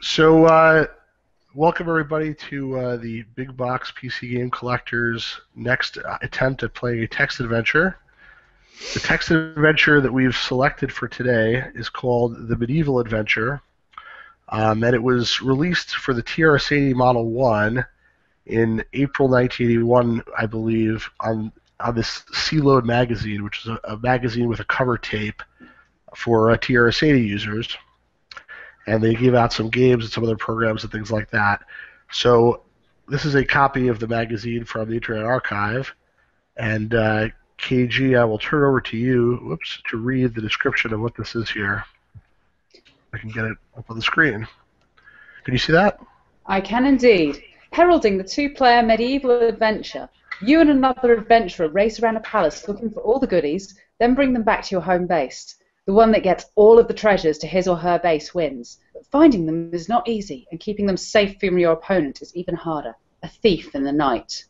So, uh, welcome everybody to uh, the Big Box PC Game Collector's next uh, attempt at playing a text adventure. The text adventure that we've selected for today is called The Medieval Adventure, um, and it was released for the TRS-80 Model 1 in April 1981, I believe, on on this CLOAD magazine, which is a, a magazine with a cover tape for uh, TRS-80 users, and they give out some games and some other programs and things like that. So this is a copy of the magazine from the Internet Archive, and uh, KG, I will turn over to you, whoops, to read the description of what this is here. I can get it up on the screen. Can you see that? I can indeed. Heralding the two-player medieval adventure, you and another adventurer race around a palace looking for all the goodies, then bring them back to your home base. The one that gets all of the treasures to his or her base wins. But finding them is not easy, and keeping them safe from your opponent is even harder. A thief in the night.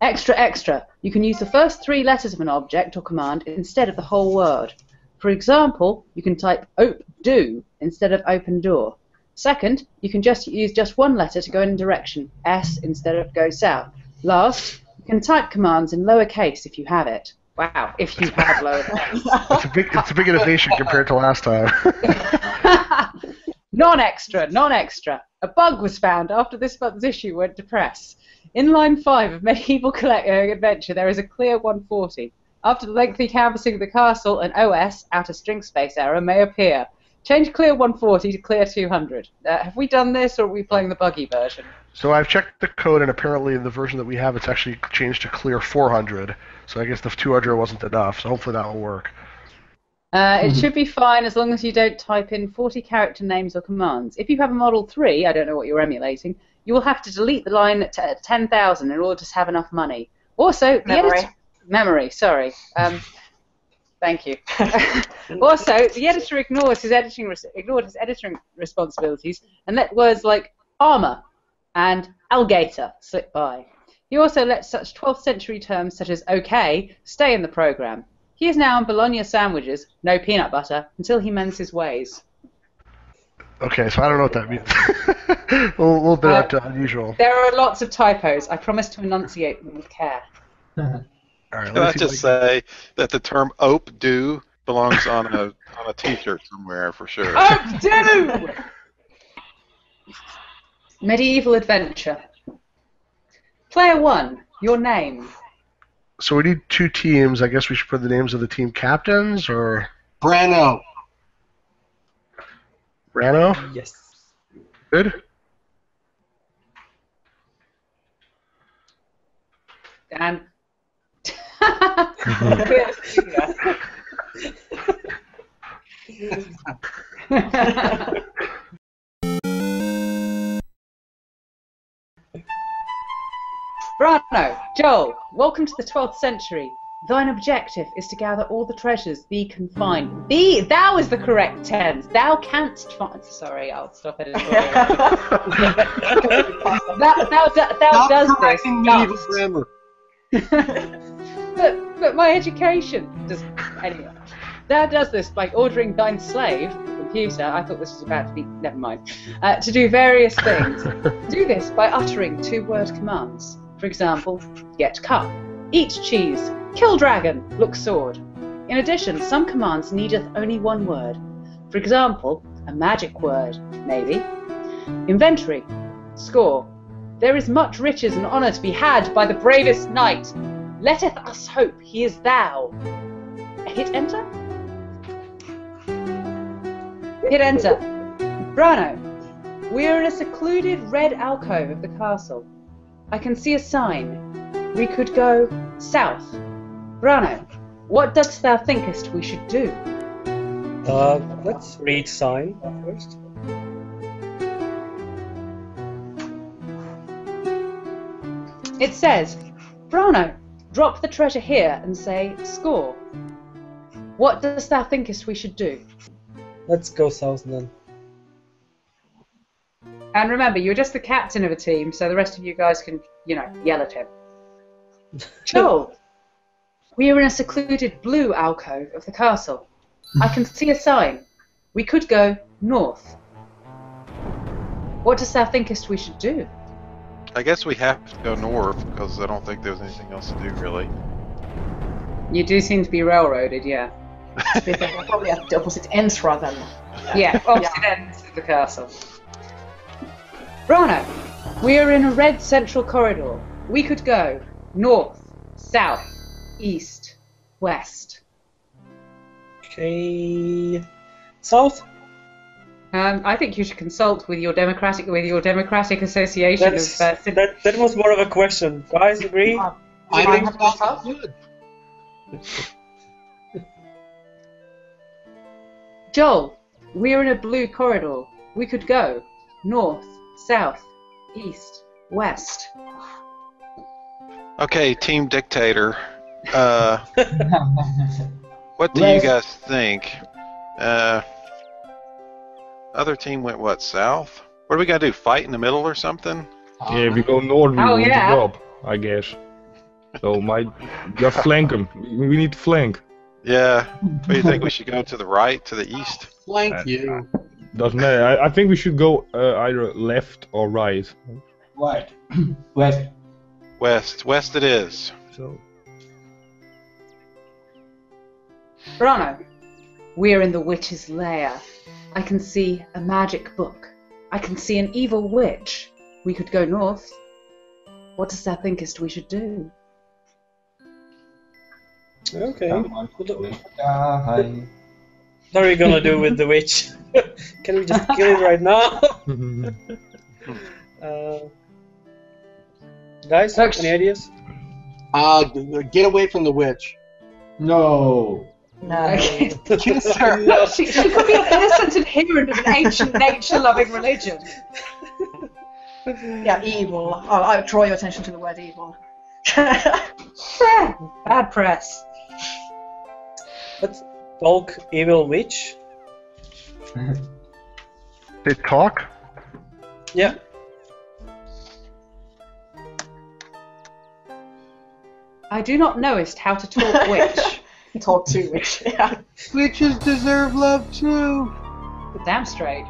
Extra, extra. You can use the first three letters of an object or command instead of the whole word. For example, you can type op do instead of open door. Second, you can just use just one letter to go in a direction, S instead of go south. Last, you can type commands in lowercase if you have it. Wow, if you have lowercase. It's a big, it's a big innovation compared to last time. non-extra, non-extra. A bug was found after this month's issue went to press. In line 5 of Medieval Collect- uh, Adventure, there is a clear 140. After the lengthy canvassing of the castle, an OS, outer string space error, may appear. Change clear 140 to clear 200. Uh, have we done this, or are we playing the buggy version? so I've checked the code, and apparently in the version that we have, it's actually changed to clear 400. So I guess the 200 wasn't enough. So hopefully that will work. Uh, it should be fine as long as you don't type in 40 character names or commands. If you have a Model 3, I don't know what you're emulating, you will have to delete the line at t- 10,000 in order to have enough money. Also, the Memory. editor- memory, sorry. Um, thank you. also, the editor ignores his editing res- ignored his editing responsibilities and let words like armor and alligator slip by. He also let such 12th century terms such as okay stay in the program. He is now on bologna sandwiches, no peanut butter, until he mends his ways. Okay, so I don't know what that means. a little, little bit uh, unusual. There are lots of typos. I promise to enunciate them with care. All right, Can I let me see just say that the term "ope do" belongs on a on a T-shirt somewhere for sure. Oh, do! Medieval adventure. Player one, your name. So we need two teams. I guess we should put the names of the team captains or Brano. Rano. Yes. Good. Dan. Brano, Joel, welcome to the 12th century. Thine objective is to gather all the treasures thee can find. Thee, thou is the correct tense. Thou canst find. Sorry, I'll stop editorial. thou, thou, thou does this. medieval grammar. but, but my education does anyway. Thou does this by ordering thine slave, the computer. I thought this was about to be. Never mind. Uh, to do various things. do this by uttering two-word commands. For example, get cup, eat cheese, kill dragon, look sword. In addition, some commands needeth only one word. For example, a magic word, maybe. Inventory, score. There is much riches and honour to be had by the bravest knight. Letteth us hope he is thou. Hit enter? Hit enter. Brano, we are in a secluded red alcove of the castle. I can see a sign. We could go south. Brano, what dost thou thinkest we should do? Uh, let's read sign first. It says, Brano, drop the treasure here and say, score. What dost thou thinkest we should do? Let's go south then. And remember, you're just the captain of a team, so the rest of you guys can, you know, yell at him. Joel, we are in a secluded blue alcove of the castle. I can see a sign. We could go north. What dost thou thinkest we should do? I guess we have to go north because I don't think there's anything else to do really. You do seem to be railroaded, yeah. To be fair, we're probably at the opposite ends rather than. Yeah, opposite ends of the castle. Brano, we are in a red central corridor. We could go north, south, east, west. Okay. South? Um, I think you should consult with your democratic with your democratic association of. Uh, cit- that, that was more of a question. Guys, agree? Uh, I I think have that's good. Joel, we are in a blue corridor. We could go north, south, east, west. Okay, Team Dictator. Uh, what do West. you guys think? Uh, other team went what south? What do we gotta do? Fight in the middle or something? Yeah, if we go north, we Oh, want yeah. to drop, I guess. So my just flank them. We we need to flank. Yeah. What do you think? We should go to the right, to the east? Flank Uh, you. Doesn't matter. I, I think we should go uh, either left or right. Right. West. West. West it is. So Brano, we are in the witch's lair. I can see a magic book. I can see an evil witch. We could go north. What does thou thinkest we should do? Okay. What What are we gonna do with the witch? Can we just kill it right now? uh, guys, Folks. any ideas? Uh, g- g- get away from the witch. No. No. Kiss her. No. She, she could be an innocent adherent of an ancient nature-loving religion. Yeah, evil. I'll, I'll draw your attention to the word evil. Bad press. Let's talk evil witch. They talk. Yeah. I do not knowest how to talk witch. Talk to witch. Yeah. Witches deserve love too. Damn straight.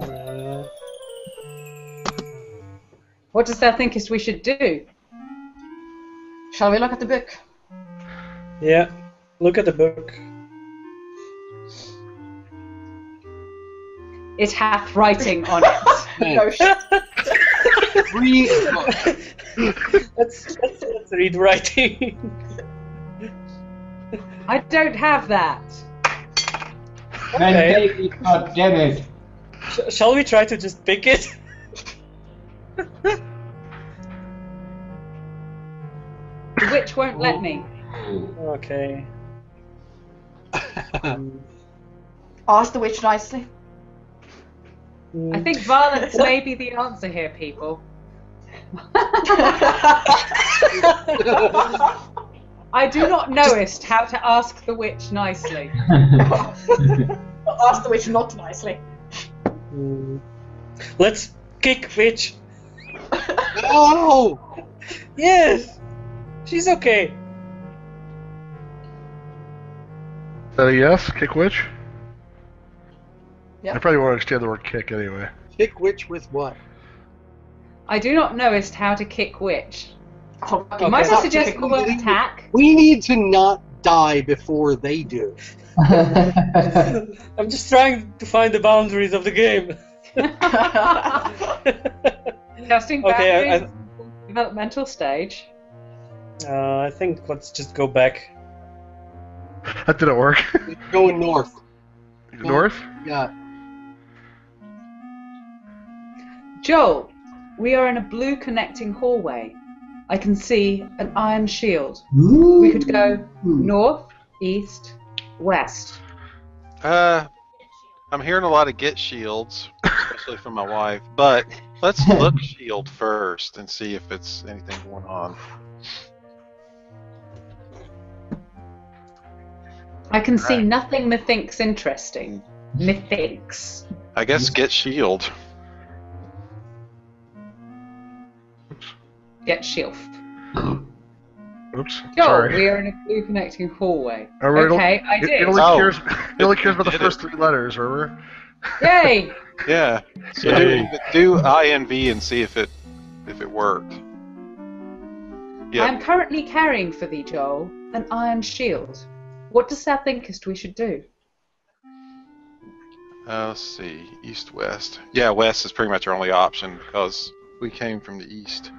Uh, What does thou thinkest we should do? Shall we look at the book? yeah. Look at the book. It hath writing on it. No shit. Read let's, let's, let's read writing. I don't have that. Then Okay. take God damn it. Sh- shall we try to just pick it? The witch won't let me. Okay. Um, Ask the witch nicely. I think violence may be the answer here, people. I do not knowest how to ask the witch nicely. Ask the witch not nicely. mm, let's kick witch. No. Yes. She's okay. That a yes? Kick witch? Yep. I probably won't understand the word kick anyway. Kick witch with what? I do not knowest how to kick witch. Oh, Okay. Might I suggest kicking the word attack? We need to not die before they do. I'm just trying to find the boundaries of the game. Testing Okay, I- boundaries, developmental stage. uh, I think let's just go back. That didn't work. Going north. North? Yeah. Joel, we are in a blue connecting hallway. I can see an iron shield. We could go north, east, west. Uh, I'm hearing a lot of get shields, especially from my wife. But let's look shield first and see if it's anything going on. I can see nothing methinks interesting. Methinks. I guess mm-hmm. get shield. Get shield. What Oops. Joel, Sorry. we are in a blue connecting hallway. Right, it'll- Okay, I It, did. it only Oh. cares. It only cares about the first it. three letters. Remember? Yay! Yeah. So Yay. do, do INV and see if it if it worked. I'm currently carrying for thee, Joel, an iron shield. What dost thou thinkest we should do? Uh, let's see. East west. Yeah, west is pretty much our only option because we came from the east.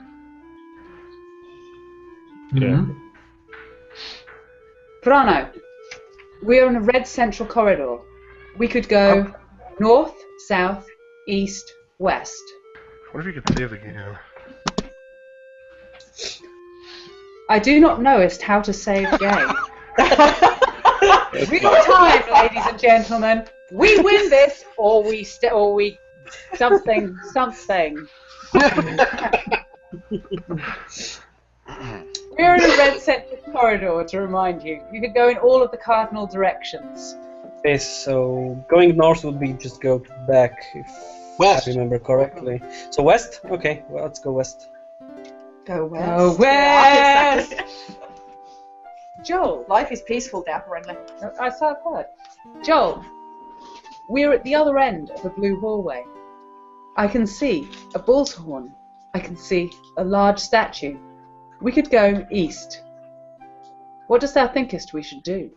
Yeah. Brano, we are in a red central corridor. We could go north, south, east, west. What if you could save the game? I do not knowest how to save game. Real time, ladies and gentlemen. We win this, or we st- or we something something. We're in a red central corridor to remind you. You could go in all of the cardinal directions. Okay, so going north would be just go back, if West. I remember correctly. So west? Okay, well, let's go west. Go west. Go west. exactly. Joel, Life is peaceful down Renly. I saw that. Joel, we're at the other end of the blue hallway. I can see a bull's horn. I can see a large statue. We could go east. What dost thou thinkest we should do?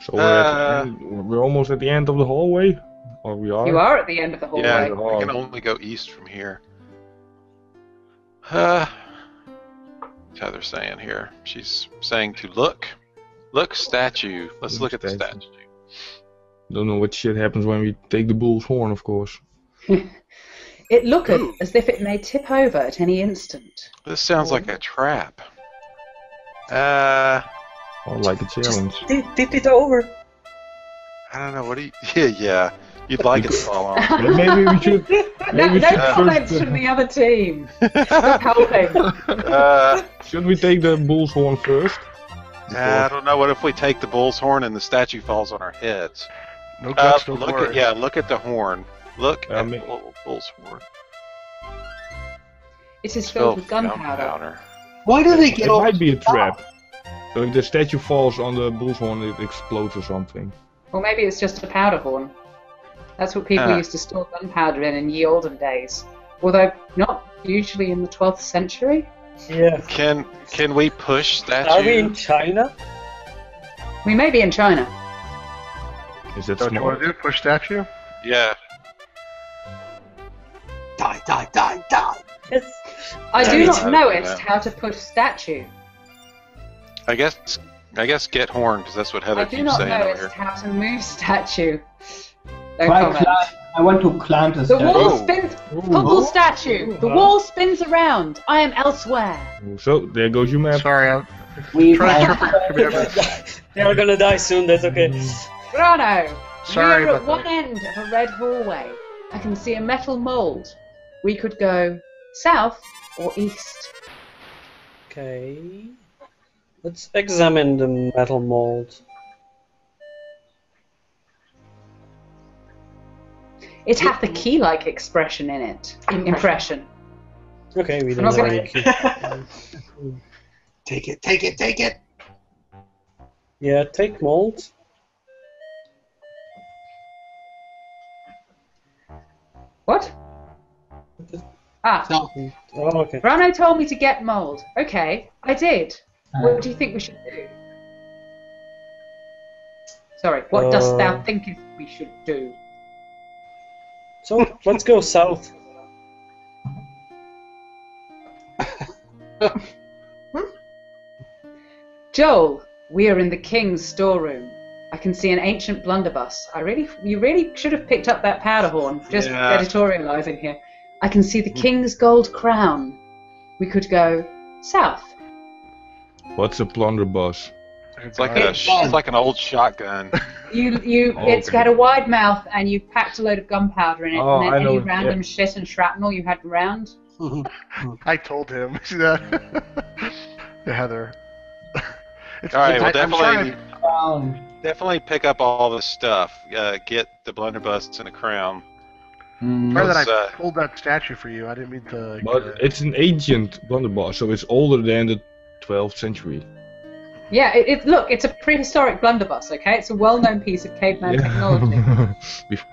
So we're, Uh, the end, we're almost at the end of the hallway, or we are. You are at the end of the hallway. Yeah, we can only go east from here. Uh, what's Heather saying here? She's saying to look. Look, statue. Let's Look, look at the statue. statue. Don't know what shit happens when we take the bull's horn, of course. It looketh as if it may tip over at any instant. This sounds like a trap. Uh, Or like a challenge. Tip, tip it over. I don't know. What do you? Yeah, yeah. You'd like it to fall on. Yeah, maybe we should. No, Maybe we no should comments from the other team. Stop helping. Uh, Should we take the bull's horn first? I don't know. What if we take the bull's horn and the statue falls on our heads? No Uh, no look glory. at yeah. Look at the horn. Look Uh, at me- the bull- bull's horn. It is filled with gunpowder. gunpowder. Why do they It get off? It might be a trap. So if the statue falls on the bull's horn, it explodes or something. Or maybe it's just a powder horn. That's what people Ah. used to store gunpowder in in ye olden days. Although not usually in the 12th century. Yeah. Can can we push statue? Are we in China? We may be in China. Is it So what you want to do? Push statue? Yeah. Die, die, die, die. Yes. I do not how know it that. how to push statue. I guess I guess get horn because that's what Heather I do keeps not saying know over it here. how to move statue. No climb. I want to climb the The statue. wall Ooh. spins. Oh. Football statue. Oh, the wall spins around. I am elsewhere. Oh, so there goes you, man. Sorry, I'm We trying to have interpret commitments. they are gonna die soon, that's okay. Mm. Brano. Sorry we are at one that. end of a red hallway. I can see a metal mold. We could go south or east. Okay. Let's examine the metal mold. It hath the key-like expression in it. Impression. Okay, we I'm don't not know gonna- any. Take it, take it, take it. Yeah, take mold. What? Ah, So, Oh, okay. Brano told me to get mold. Okay, I did. Uh, What do you think we should do? Sorry, what dost thou Uh, think we should do? So let's go south. Joel, we are in the king's storeroom. I can see an ancient blunderbuss. I really, you really should have picked up that powder horn. Just Yeah. editorializing here. I can see the king's gold crown. We could go south. What's a blunderbuss? It's like a it's like an old shotgun. You, you, Oh, it's okay. got a wide mouth, and you've packed a load of gunpowder in it, Oh, and then I any know, random shit and shrapnel you had around. I told him. See that? yeah, Heather. It's, All right, well, I- I'm sorry, definitely Crown. definitely pick up all the stuff. Uh, get the blunderbuss and the crown. Mm, sorry that I uh, pulled that statue for you. I didn't mean to. But uh, it's an ancient blunderbuss, so it's older than the 12th century. Yeah, it, it, look, it's a prehistoric blunderbuss, okay? It's a well-known piece of caveman technology. Bef-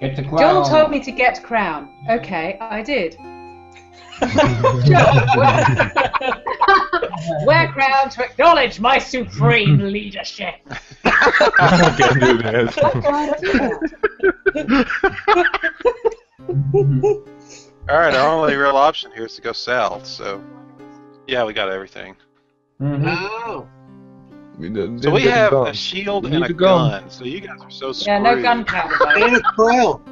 Get the crown. Joel told me to get crown. Okay, I did. Joel, wear, wear crown to acknowledge my supreme leadership. I can do that. All right, our only real option here is to go south. So, yeah, we got everything. Mhm. Oh. So we have a shield and a a gun. gun. So you guys are so screwed. Yeah, no gunpowder. though. And a crown.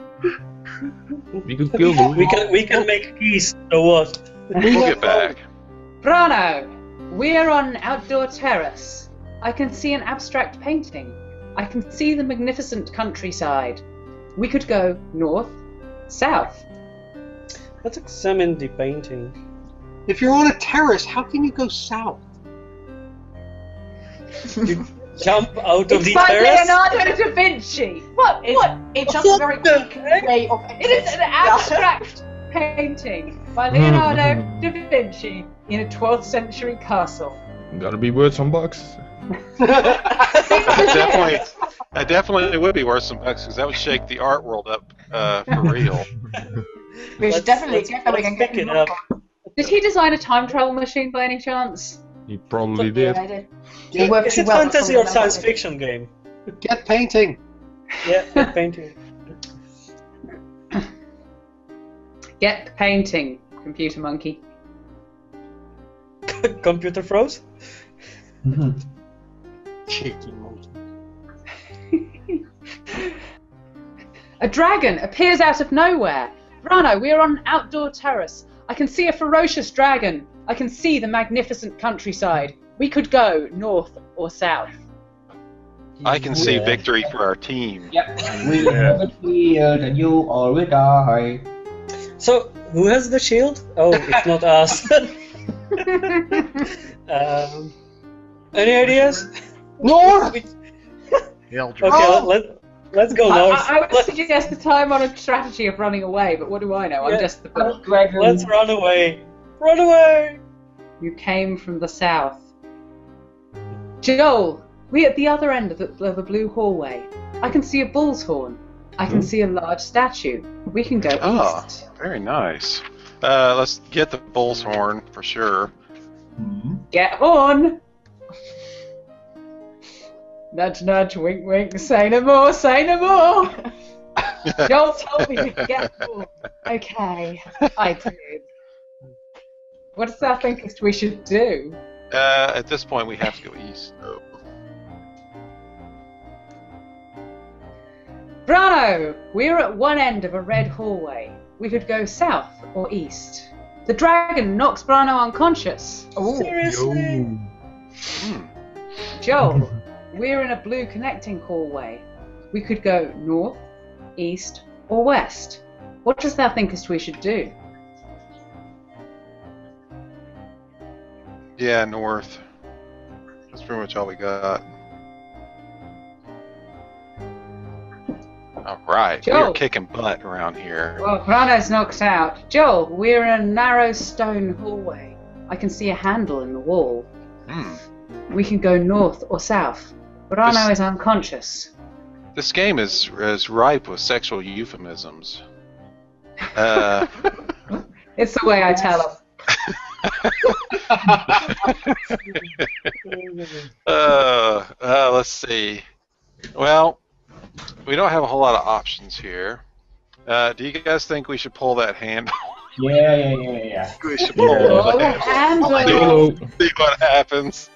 We could kill the we can we can make peace. So what? We'll get back. Brano, we're on an outdoor terrace. I can see an abstract painting. I can see the magnificent countryside. We could go north, south. Let's examine the painting. If you're on a terrace, how can you go south? You Jump out of It's the by terrace. Leonardo da Vinci. What? It's, what? it's just a very quick way of It is an abstract painting by Leonardo da Vinci in a 12th century castle. Gotta be worth some bucks. I definitely, I definitely would be worth some bucks because that would shake the art world up uh, for real. We Let's- should definitely let's- get that we let's can get pick it him up. on. Did he design a time travel machine by any chance? He probably did. I did. Get, It worked Is it well, fantasy or science remember it. fiction game? get painting. Yeah, that painting. Get painting, computer monkey. Computer froze. Mhm. Cheeky monkey. A dragon appears out of nowhere. Brano, we are on an outdoor terrace. I can see a ferocious dragon. I can see the magnificent countryside. We could go north or south. I can see Yeah. victory for our team. Yep. We have it here that you already die. So who has the shield? Oh, it's not us. um, any ideas? North! Eldritch. Okay, Oh! let, let, let's go I, north. I, I would suggest the time on a strategy of running away, but what do I know? I'm just the book. Dragon. Let's run away. Run away! You came from the south. Joel, we're at the other end of the, of the blue hallway. I can see a bull's horn. I can see a large statue. We can go Ah. east. Very nice. Uh, let's get the bull's horn for sure. Get on! Nudge, nudge, wink, wink, say no more, say no more! Joel told me to get on. Okay, I did. What does that think we should do? Uh, at this point, we have to go east. though. Brano! We're at one end of a red hallway. We could go south or east. The dragon knocks Brano unconscious. Oh, Seriously? Hmm. Joel, we're in a blue connecting hallway. We could go north, east, or west. What does that thinkest we should do? Yeah, north. That's pretty much all we got. All right, we are kicking butt around here. Well, Brano's knocked out. Joel, we're in a narrow stone hallway. I can see a handle in the wall. Hmm. We can go north or south. Brano This- is unconscious. This game is is ripe with sexual euphemisms. Uh, It's the way I tell him. uh, uh, let's see. Well, we don't have a whole lot of options here. Uh, do you guys think we should pull that handle? Yeah, yeah, yeah, yeah. we should pull the handle. handle. See what happens.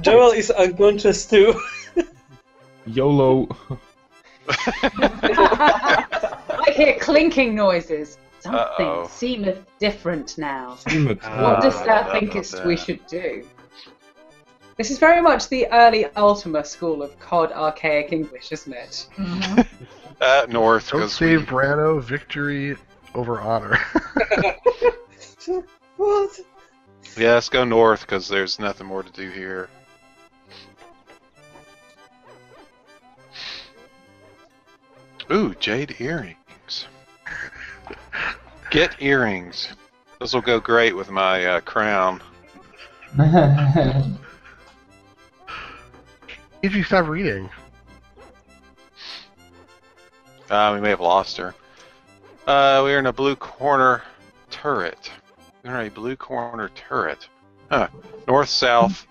Joel is unconscious too. YOLO. I hear clinking noises. Something Uh-oh. seemeth different now. Damn it. What does Ah, that I think love is that. we should do? This is very much the early Ultima school of COD archaic English, isn't it? Mhm. Uh, north, Don't because save we, Brano. Victory over honor. what? yeah, let's go north because there's nothing more to do here. Ooh, jade earrings. Get earrings. This will go great with my uh, crown. Did you stop reading? Uh, we may have lost her. Uh, we're in a blue corner turret. We're in a blue corner turret. Huh. North, south,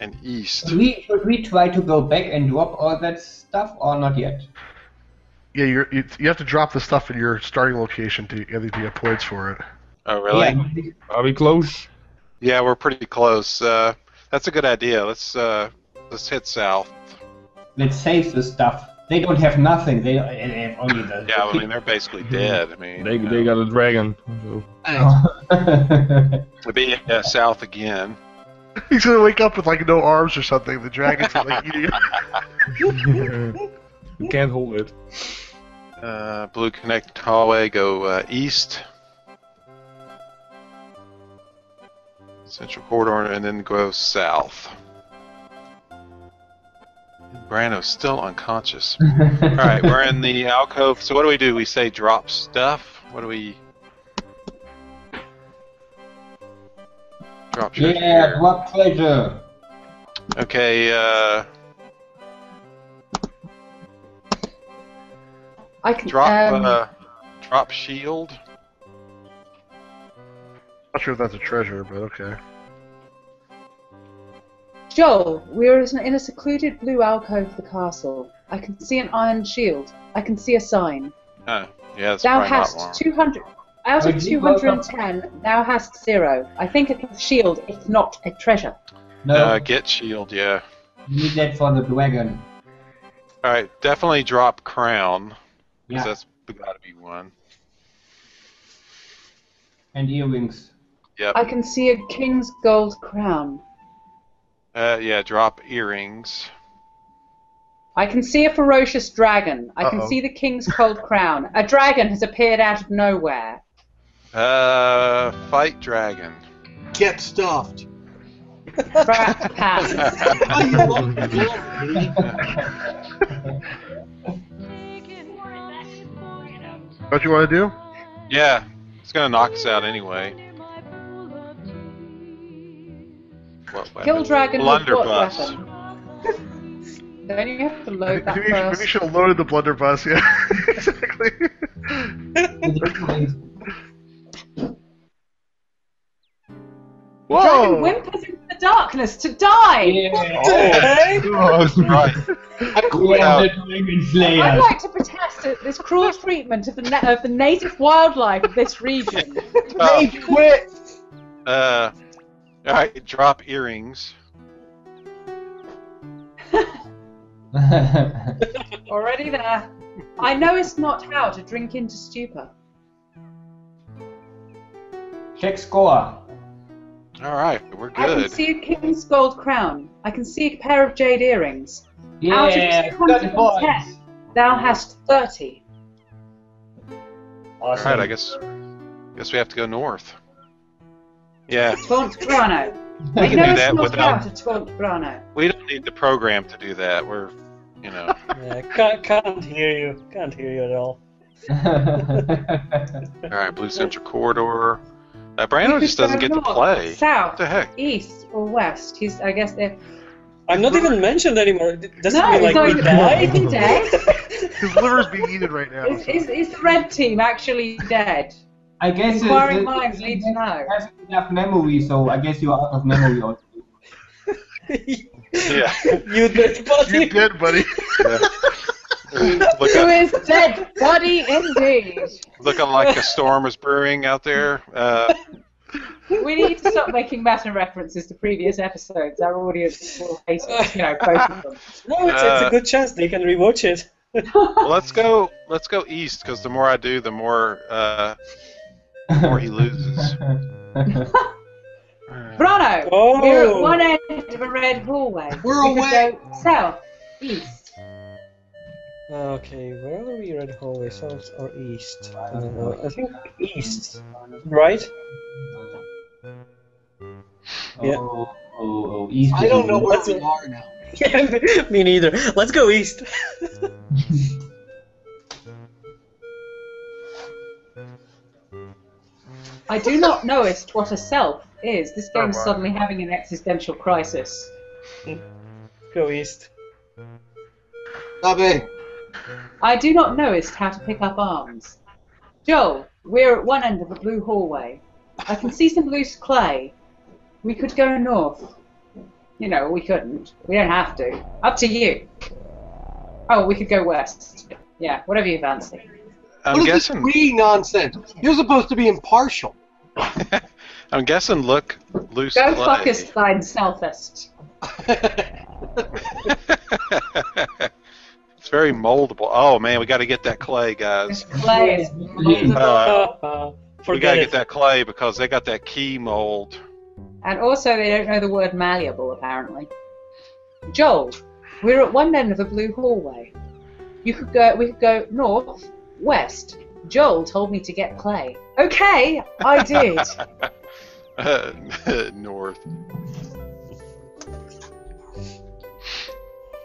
and east. should, we, should we try to go back and drop all that stuff or not yet? Yeah, you're, you you have to drop the stuff in your starting location to get to get points for it. Oh, really? Yeah. Are we close? Yeah, we're pretty close. Uh, that's a good idea. Let's uh, let's hit south. Let's save the stuff. They don't have nothing. They, they have only the. Yeah, I mean they're basically dead. I mean, They, they got a dragon. So. It'd be uh, south again. He's gonna wake up with like no arms or something. The dragons like eating him. we can't hold it. Uh, blue connect hallway. Go uh, east. Central corridor, and then go south. Brano's still unconscious. All right, we're in the alcove. So what do we do? We say drop stuff. What do we? Drop shit yeah, drop treasure. Okay. Uh, I can drop. um, uh, drop shield. Not sure if that's a treasure, but okay. Joel, we're in a secluded blue alcove of the castle. I can see an iron shield. I can see a sign. Huh. Yeah, that's Thou probably not hast 200. Out Oh, of 210, thou hast zero. I think it's a shield, if not a treasure. No, Uh, get shield. Yeah. we need that for the dragon. All right. Definitely drop crown. 'Cause Yeah, That's got to be one. and earrings. Yep. I can see a king's gold crown. Uh, yeah. Drop earrings. I can see a ferocious dragon. I can Uh-oh. see the king's gold crown. A dragon has appeared out of nowhere. Uh, fight dragon. Get stuffed. Fra- pass. What you want to do? yeah. It's gonna knock us out anyway. What weapon? Kill dragon with what Blunderbuss. weapon? Don't you have to load that Maybe, maybe you should have loaded the blunderbuss. Yeah, exactly. The dragon Whoa! whimpers into the darkness to die. Yeah. Oh, right. I quit. Yeah, the dragon slayer. I'd like to protest at this cruel treatment of the, na- of the native wildlife of this region. Rage quit. uh, all right. Drop earrings. Already there. I know it's not how to drink into stupor. Check score. All right. We're I can see a king's gold crown. I can see a pair of jade earrings. Out of Yeah, 210. Thou hast 30. All right. I guess. Guess we have to go north. Yeah. Taunt Brano. We can do knowest that not without- how to Brano. We don't need the program to do that. We're, you know. Yeah, can't, can't hear you. Can't hear you at all. All right. Blue Central Corridor. Uh, Brando just doesn't go get to play. South, What the heck? east, or west. He's, I guess they're. I'm not even mentioned anymore. Does no, it mean he's like we not died? Is he dead? His liver's being eaten right now. is, so- is, is the red team actually dead? I guess Inquiring it, minds need to know. have enough memory, so I guess you are out of memory. Also. Yeah. you dead buddy. You're dead, buddy. Look Who up, is dead? Buddy, indeed. looking like a storm is brewing out there. Uh, We need to stop making meta references to previous episodes. Our audience will hate us, you know, both of them. No, it's, it's Uh, a good chance they can rewatch it. well, let's go. Let's go east because the more I do, the more uh, the more he loses. Brano, Oh. we're at one end of a red hallway. We're we could away. go south, east. Okay, where are we? Red hallway, south or east? Uh, I think east, right? Yeah. Oh, oh, oh, east I don't know the- where we are now. Yeah, me neither. Let's go east. I I do not knowest what a self is. This game's Oh, my. suddenly having an existential crisis. Go east. Bobby. I do not knowest how to pick up arms. Joel, we're at one end of the blue hallway. I can see some loose clay. We could go north. You know, we couldn't. We don't have to. Up to you. Oh, we could go west. Yeah, whatever you fancy. I'm what is guessing. this we nonsense? You're supposed to be impartial. I'm guessing. Look, loose Go clay. fuckest thine selfest. it's very moldable. Oh man, we got to get that clay, guys. Clay. Uh, we gotta get that clay because they got that key mold. And also, they don't know the word malleable, apparently. Joel, we're at one end of a blue hallway. You could go. We could go north, west. Joel told me to get clay. Okay, I did. North.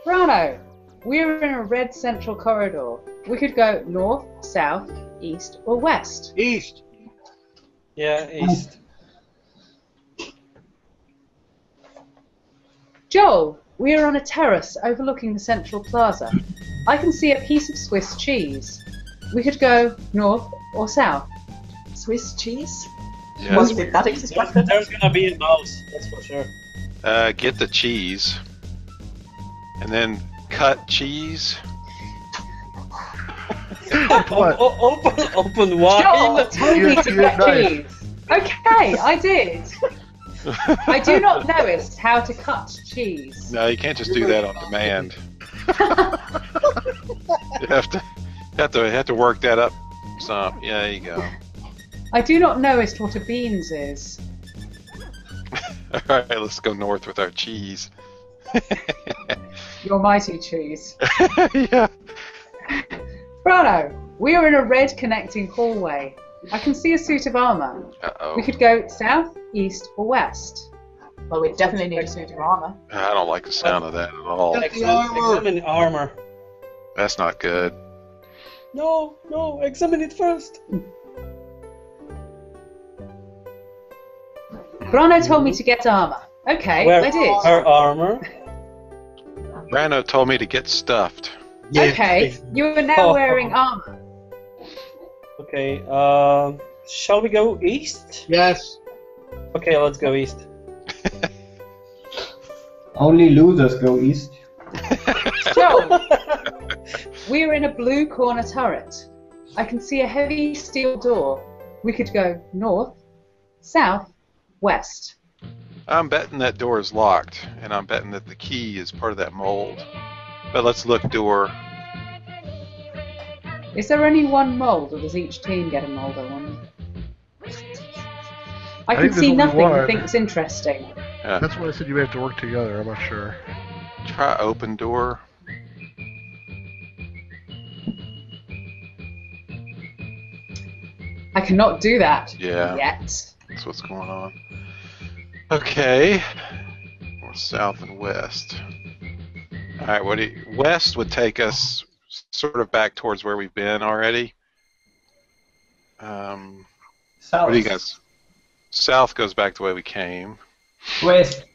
Brano, we're in a red central corridor. We could go north, south, east, or west. East. Yeah, east. Joel, we are on a terrace overlooking the central plaza. I can see a piece of Swiss cheese. We could go north or south. Swiss cheese? Yeah. Was did that exist back then? There's gonna be a mouse, that's for sure. Uh, get the cheese, and then cut cheese. What? O- o- open, open Joel wide. told You're- to you're nice. cheese. Okay, I did. I do not knowest how to cut cheese. No, you can't just do that on demand. you have to have to have to work that up some. Yeah, there you go. I do not knowest what a beans is. All right, let's go north with our cheese. Your mighty cheese. yeah. Brano, we are in a red connecting hallway. I can see a suit of armor. Uh oh. We could go south, east, or west. Well, we definitely need a suit of armor. I don't like the sound of that at all. Exam- armor. examine armor. That's not good. No, no, examine it first. Brano told me to get armor. Okay, Where I did. her armor? Brano told me to get stuffed. Okay, you are now Oh. wearing armor. Okay, um, shall we go east? Yes. Okay, let's go east. Only losers go east. Joel, we are in a blue corner turret. I can see a heavy steel door. We could go north, south, west. I'm betting that door is locked, and I'm betting that the key is part of that mold. But let's look door. Is there only one mold, or does each team get a mold? I wonder. I I can think see nothing one. that thinks interesting. Yeah. That's why I said you may have to work together. I'm not sure. Try open door. I cannot do that Yeah. yet. That's what's going on. Okay. North, south, and west. All right. What do you, west would take us sort of back towards where we've been already. Um, South. what do you guys? South goes back the way we came. West.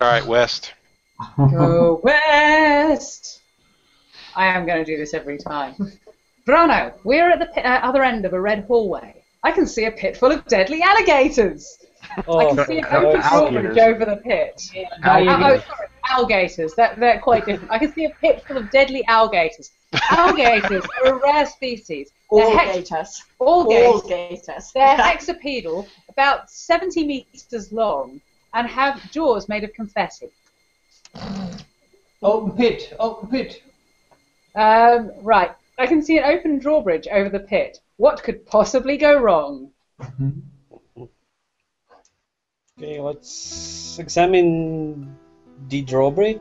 All right, west. Go west. I am going to do this every time. Brano, we're at the pi- uh, other end of a red hallway. I can see a pit full of deadly alligators. I Oh, can see an no, open it's- drawbridge over the pit. Uh, oh, Alligators. sorry, alligators. They're, they're quite different. I can see a pit full of deadly alligators. Alligators are a rare species. They're All hex- gators. all All gators. gators. They're hexapedal, about 70 meters long, and have jaws made of confetti. Open pit. Open pit. Um, right. I can see an open drawbridge over the pit. What could possibly go wrong? Okay, let's examine the drawbridge.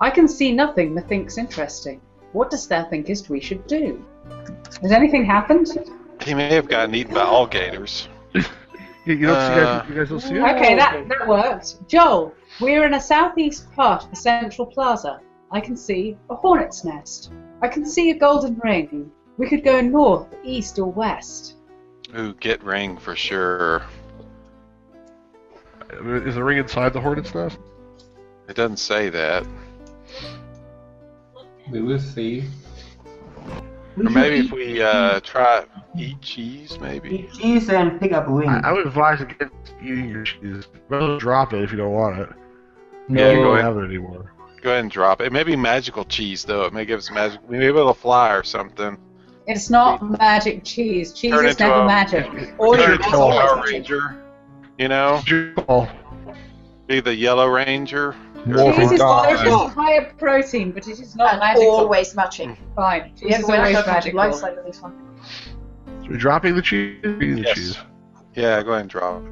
I can see nothing methinks interesting. What does thou thinkest we should do? Has anything happened? He may have gotten eaten by alligators. You, you don't see Uh, guys, you guys don't see it? Okay, that, that worked. Joel, we're in a southeast part of the central plaza. I can see a hornet's nest. I can see a golden ring. We could go north, east, or west. Ooh, get ring for sure. Is the ring inside the hornet's nest? It doesn't say that. We will see. Or maybe if we uh, try eat cheese, maybe. Eat cheese and pick up ring. I, I would advise against eating your cheese. Rather drop it if you don't want it. no, Yeah, You go don't ahead. have it anymore. Go ahead and drop it. It may be magical cheese though. It may give us magic. We may be able to fly or something. It's not magic cheese. Cheese Turn is into never a- magic. Or Turn you into a call Power Ranger. You know, Oh, be the Yellow Ranger. More Cheese is God. always higher protein, but it is not and magical. always magic. Fine. Cheese Yeah, is always not magical. life side of this one. so we're dropping the cheese or eating the Yes. cheese? Yeah, go ahead and drop it.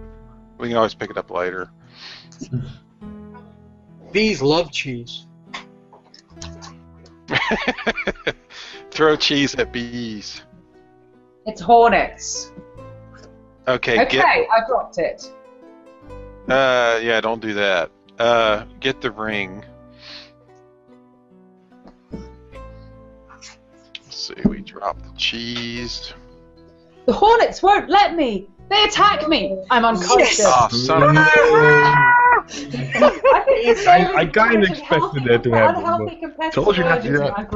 We can always pick it up later. Bees love cheese. Throw cheese at bees. It's hornets. Okay, Okay, get I dropped it. uh yeah, don't do that. Uh get the ring. Let's see, we drop the cheese. The hornets won't let me. They attack me. I'm unconscious. Oh, son of a I think it's so I- I kinda expected that to happen, Unhealthy competitive Told you not to do that.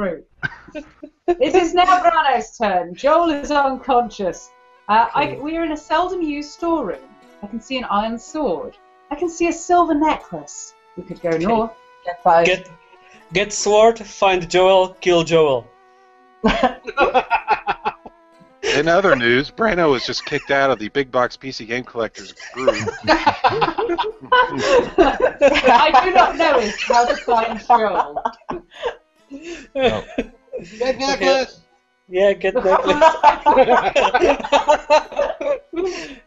Our group. it is now Brano's turn. Joel is unconscious. Uh, I, we are in a seldom used storeroom. I can see an iron sword. I can see a silver necklace. We could go north. Get five. Get get sword, find Joel, kill Joel. In other news, Brano was just kicked out of the Big Box PC Game Collectors group. I do not know how to find Joel. Get necklace! Yeah, get necklace.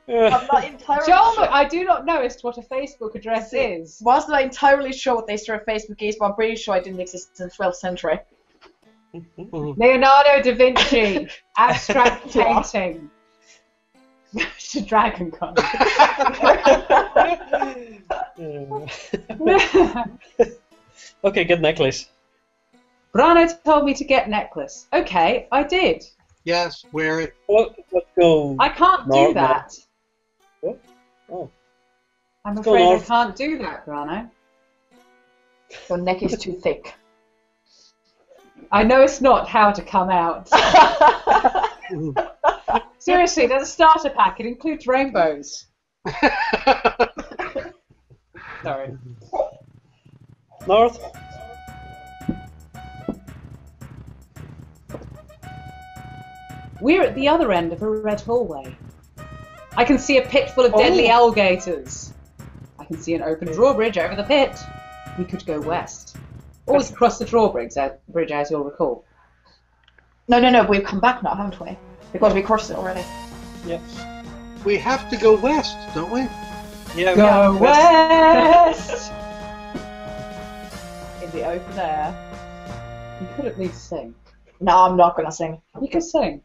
I'm not entirely Joel, sure. I do not know as to what a Facebook address is. i wasn't entirely sure what they sort of Facebook is, but I'm pretty sure it didn't exist in the 12th century. Leonardo da Vinci, abstract painting. It's a Dragon Con. okay, get necklace. Brano told me to get necklace. Okay, I did. Yes, wear it. Well, let's go. I can't No, do that. What? Oh. I'm Let's afraid I can't do that, Brano. Your neck is too thick. I know it's not how to come out. Seriously, there's a starter pack. It includes rainbows. Sorry. North. We're at the other end of a red hallway. I can see a pit full of deadly alligators. I can see an open drawbridge over the pit. We could go west. Always across the drawbridge, uh, bridge, as you'll recall. no, no, no, we've come back now, haven't we? Because we crossed it already. Yes. We have to go west, don't we? Yeah. Go we- west! In the open air. You could at least sing. No, I'm not gonna sing. You could sing.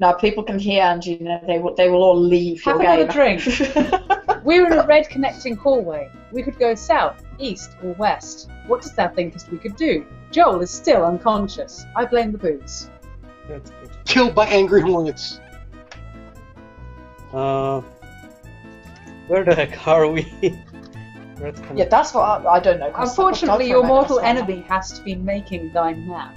No, people can hear and you know they will they will all leave Have your another game. drink. We're in a red connecting hallway. We could go south, east, or west. What does that thinkest we could do? Joel is still unconscious. I blame the booze. Killed by angry hornets. Uh, where the heck are we? Yeah, that's what I, I don't know. 'cause Unfortunately, your mortal enemy has to be making thy map.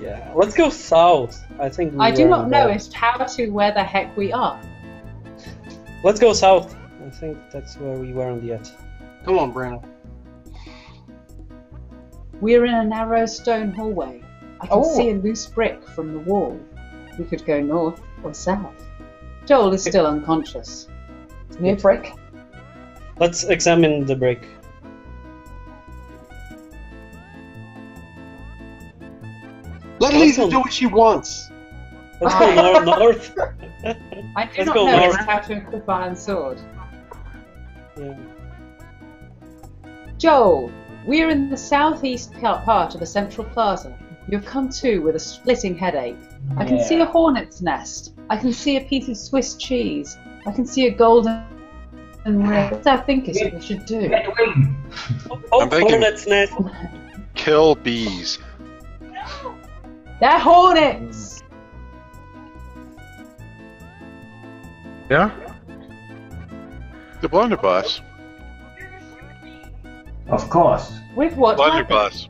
Yeah. Let's go south. I think. We I do not know the- how to where the heck we are. Let's go south. I think that's where we weren't yet. Come on, Brandon. We're in a narrow stone hallway. I can Oh. see a oh. loose brick from the wall. We could go north or south. Joel is still unconscious. New brick. Let's examine the brick. Let Lisa do what she wants. Let's go nor- north. I do Let's not go know north. how to equip iron sword. Yeah. Joel, we're in the southeast pa- part of the central plaza. You've come to with a splitting headache. I can see a hornet's nest. I can see a piece of Swiss cheese. I can see a golden ring. What do I think is what we should do? Get wing. Oh, I'm thinking- hornet's nest. Kill bees. They're hornets! Yeah? The blunderbuss. Of course. With what? Blunderbuss.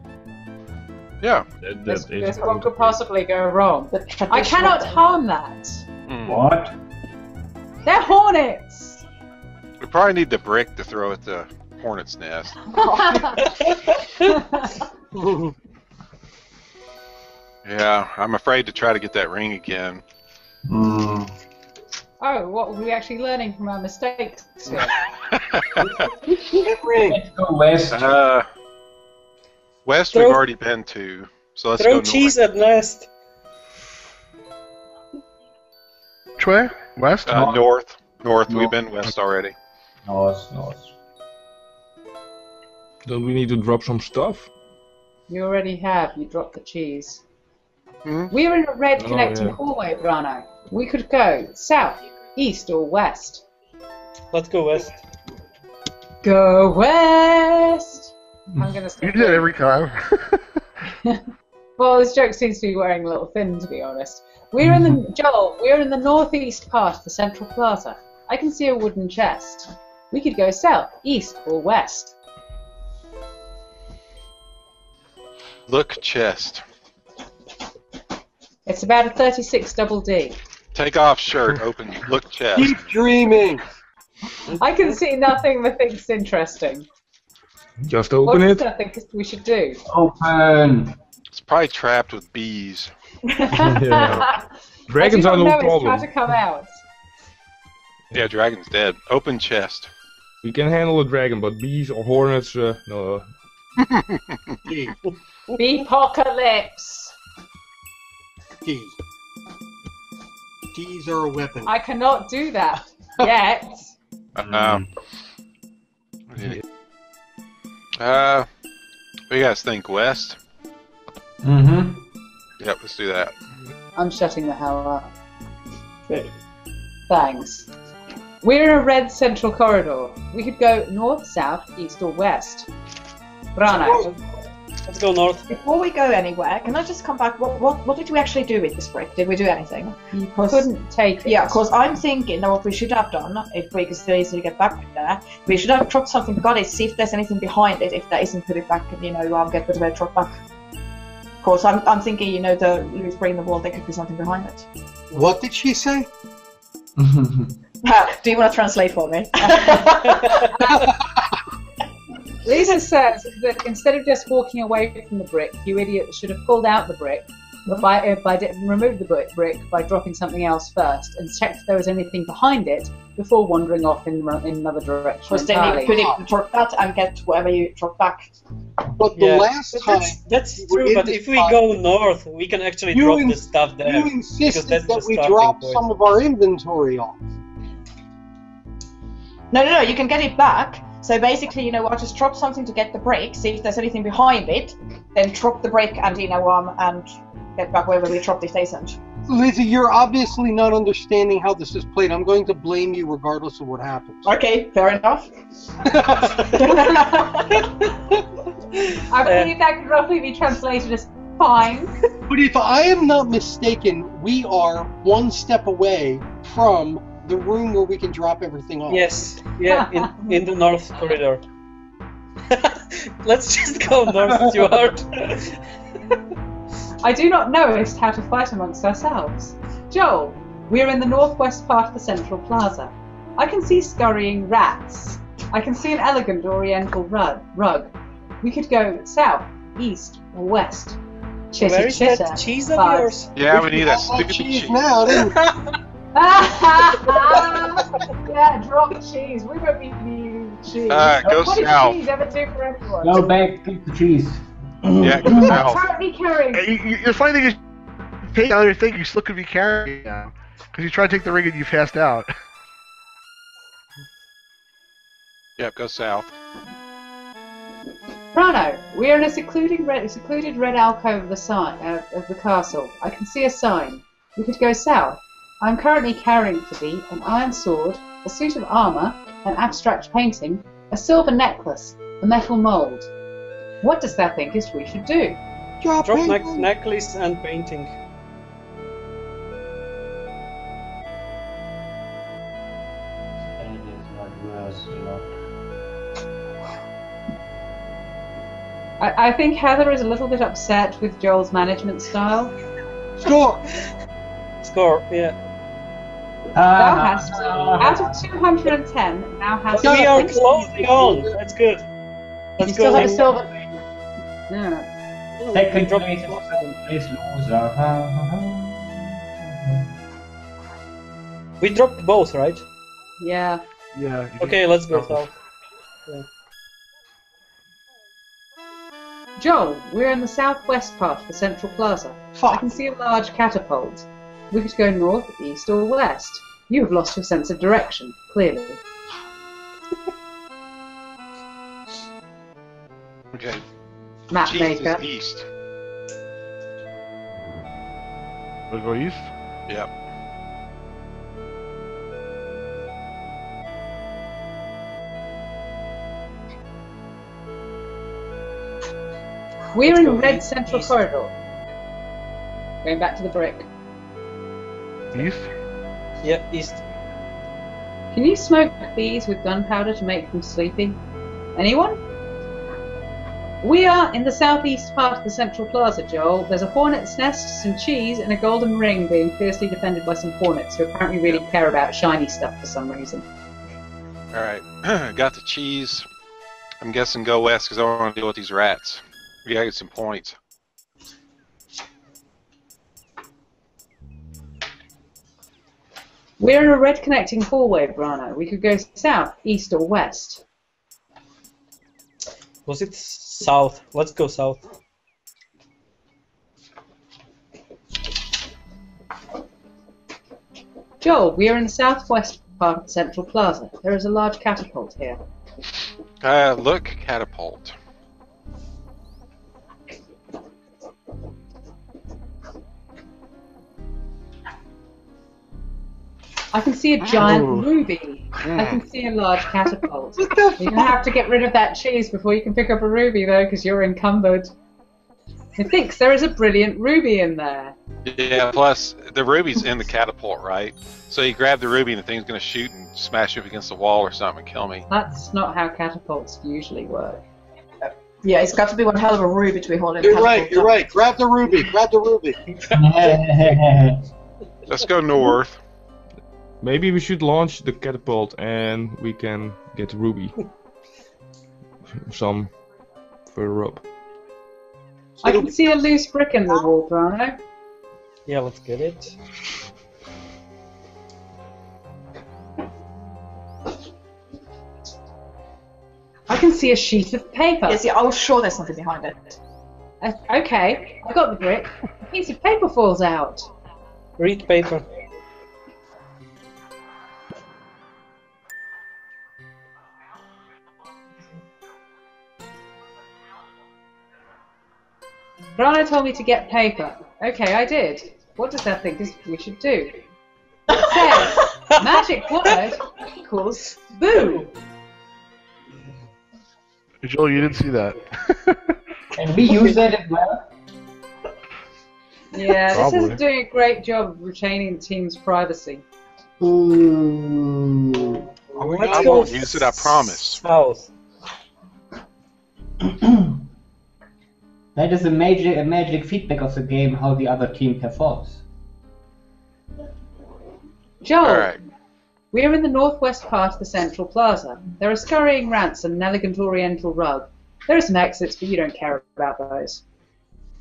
Yeah. That, This, that is this what could possibly go wrong? I cannot harm that. Hmm. What? They're hornets! We probably need the brick to throw at the hornet's nest. Yeah, I'm afraid to try to get that ring again. Hmm. oh, what were we actually learning from our mistakes ring. Go west. uh, west Throw- we've already been to, so let's Throw go north. cheese at nest. Which way? West? Uh, north. North. North. We've been west already. North, north. Don't we need to drop some stuff? You already have. You dropped the cheese. Hmm? We're in a red Oh, connecting yeah. hallway, Brano. We could go south, east, or west. Let's go west. Go west! I'm gonna stop You do that every time. Well, this joke seems to be wearing a little thin, to be honest. We're in the Joel. We're in the northeast part of the central plaza. I can see a wooden chest. We could go south, east, or west. Look chest. It's about a 36 double D. Take off shirt. Open. Look chest. Keep dreaming. I can see nothing that thinks interesting. Just What open does it. that think we should do? Open. It's probably trapped with bees. Yeah. Dragons are no know it's problem. how to come out. Yeah, dragon's dead. Open chest. We can handle a dragon, but bees or hornets, uh, no. Key. Beepocalypse. Key. Keys are a weapon. I cannot do that yet. Um, what do you need? Uh, we guys think west. Mm-hmm. Yep, let's do that. I'm shutting the hell up. Okay. Thanks. We're in a red central corridor. We could go north, south, east, or west. Brano. Let's go north. Before we go anywhere, can I just come back? What, what, what did we actually do with this brick? Did we do anything? You couldn't take it. Yeah, because I'm thinking that what we should have done, if we could still easily get back there, we should have dropped something, got it, see if there's anything behind it. If there isn't, put it back and, you know, um, get rid of it, drop back. Of course, I'm, I'm thinking, you know, the loose brick in the wall, there could be something behind it. What did she say? do you want to translate for me? Lisa says that instead of just walking away from the brick, you idiot should have pulled out the brick, but by, uh, by di- removed the brick, brick by dropping something else first and checked if there was anything behind it before wandering off in, in another direction. Because then you entirely. could even drop that and get whatever you drop back. But the Yeah. last But time that's that's true, but if we spot- go north, we can actually drop in- the stuff there. you insisted that's that we starting drop point. some of our inventory off. No, no, no, you can get it back. So basically, you know what, just drop something to get the break, see if there's anything behind it, then drop the break and, you know, um, and get back wherever we dropped if they isn't. Lizzie, you're obviously not understanding how this is played. I'm going to blame you regardless of what happens. Okay, fair enough. I believe that could roughly be translated as fine. But if I am not mistaken, we are one step away from the room where we can drop everything off. Yes, yeah, in, in the north corridor. Let's just go north, Stuart. I do not know as how to fight amongst ourselves. Joel, we're in the northwest part of the central plaza. I can see scurrying rats. I can see an elegant oriental rug. rug. We could go south, east, or west. Chitter Where is chitter. that cheese of yours? Yeah, we need that all stupid cheese cheese. now. didn't we? yeah, drop the cheese. We won't be needing cheese. Uh, go what does south. cheese ever do for everyone? Go back, get the cheese. Yeah, go I'm south. currently carrying. Hey, you, you, the funny thing is, take out your thing, you still could be carrying it now. Because you try to take the ring and you passed out. Yep, go south. Brano, we are in a secluded red, secluded red alcove of the, sign, uh, of the castle. I can see a sign. We could go south. I am currently carrying for thee an iron sword, a suit of armour, an abstract painting, a silver necklace, a metal mould. What dost thou thinkest we should do? Drop, Drop it. neck necklace and painting. That is not worse, you know. I, I think Heather is a little bit upset with Joel's management style. Score. Score, yeah. Now Ah, has to, out of 210, now has to. We are closing on. That's good. You Let's still go. have a silver. Yeah. Second Drop- place is second place loser. We dropped both, right? Yeah. Yeah. you Okay, can- let's go south. Joel, we're in the southwest part of the central plaza. I Fuck. can see a large catapult. We could go north, east, or west. You have lost your sense of direction, clearly. Okay. Map Cheese maker. is east. We'll go east. Yep. We're Let's in red east, central east. corridor. Going back to the brick. East. Yeah, east. Can you smoke these with gunpowder to make them sleepy? Anyone? We are in the southeast part of the central plaza, Joel. There's a hornet's nest, some cheese, and a golden ring being fiercely defended by some hornets who apparently really care about shiny stuff for some reason. All right. Got the cheese. I'm guessing go west because I don't want to deal with these rats. We gotta get some points. We're in a red connecting hallway, Brano. We could go south, east, or west. Was it south? Let's go south. Joel, we are in the southwest part of the central plaza. There is a large catapult here. Uh, look, catapult. I can see a giant Ooh. ruby. I can see a large catapult. What the You're have to get rid of that cheese before you can pick up a ruby, though, because you're encumbered. He thinks there is a brilliant ruby in there. Yeah. Plus, the ruby's in the catapult, right? So you grab the ruby and the thing's gonna shoot and smash you up against the wall or something and kill me. That's not how catapults usually work. Yeah, it's got to be one hell of a ruby to be holding. You're catapult right. You're up. right. Grab the ruby. Grab the ruby. Let's go north. Maybe we should launch the catapult and we can get Ruby. Some further up. I can see a loose brick in the wall, Brano. Yeah, let's get it. I can see a sheet of paper. Yes, yeah, I was sure there's something behind it. Uh, okay, I got the brick. A piece of paper falls out. Read paper. Brano told me to get paper. Okay, I did. What does that think is we should do? It says magic word equals boo. Joel, you didn't see that. and we use that as well. Yeah, this Probably. isn't doing a great job of retaining the team's privacy. Ooh. Let's I go won't use it, I promise. South. That is a major a magic feedback of the game how the other team performs. Joel, All right. we are in the northwest part of the central plaza. There are scurrying rats and an elegant oriental rug. There are some exits, but you don't care about those.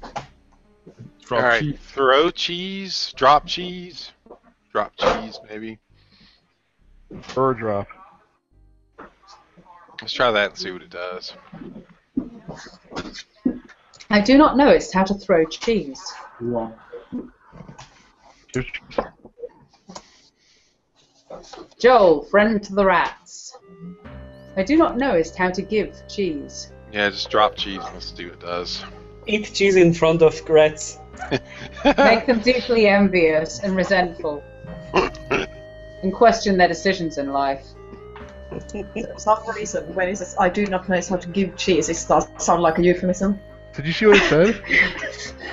Drop All right. cheese. Throw cheese. Drop cheese. Drop cheese, maybe. Or drop. Let's try that and see what it does. I do not know it's how to throw cheese. Yeah. Joel, friend to the rats. I do not know is how to give cheese. Yeah, just drop cheese and let's see what it does. Eat cheese in front of rats. Make them deeply envious and resentful. and question their decisions in life. For some reason, when he says, I do not know how to give cheese, it starts to sound like a euphemism. Did you see what it said?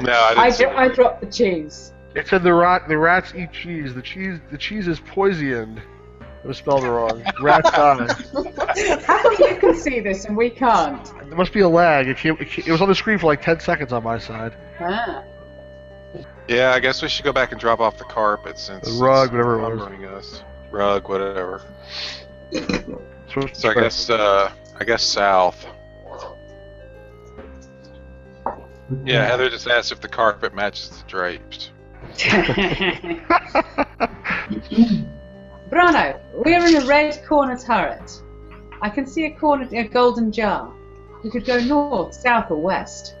No, I I, didn't. see dro- I dropped the cheese. It said the rat the rats eat cheese. The cheese the cheese is poisoned. It was spelled wrong. Rats die. How come you can see this and we can't? There must be a lag. It, came, it, came, it was on the screen for like 10 seconds on my side. Ah. Yeah, I guess we should go back and drop off the carpet since The rug, it's whatever it was. cumbering us. Rug, whatever. So, So I guess uh, I guess south. Yeah, Heather just asked if the carpet matches the drapes. Brano, we're in a red corner turret. I can see a corner, a golden jar. We could go north, south, or west.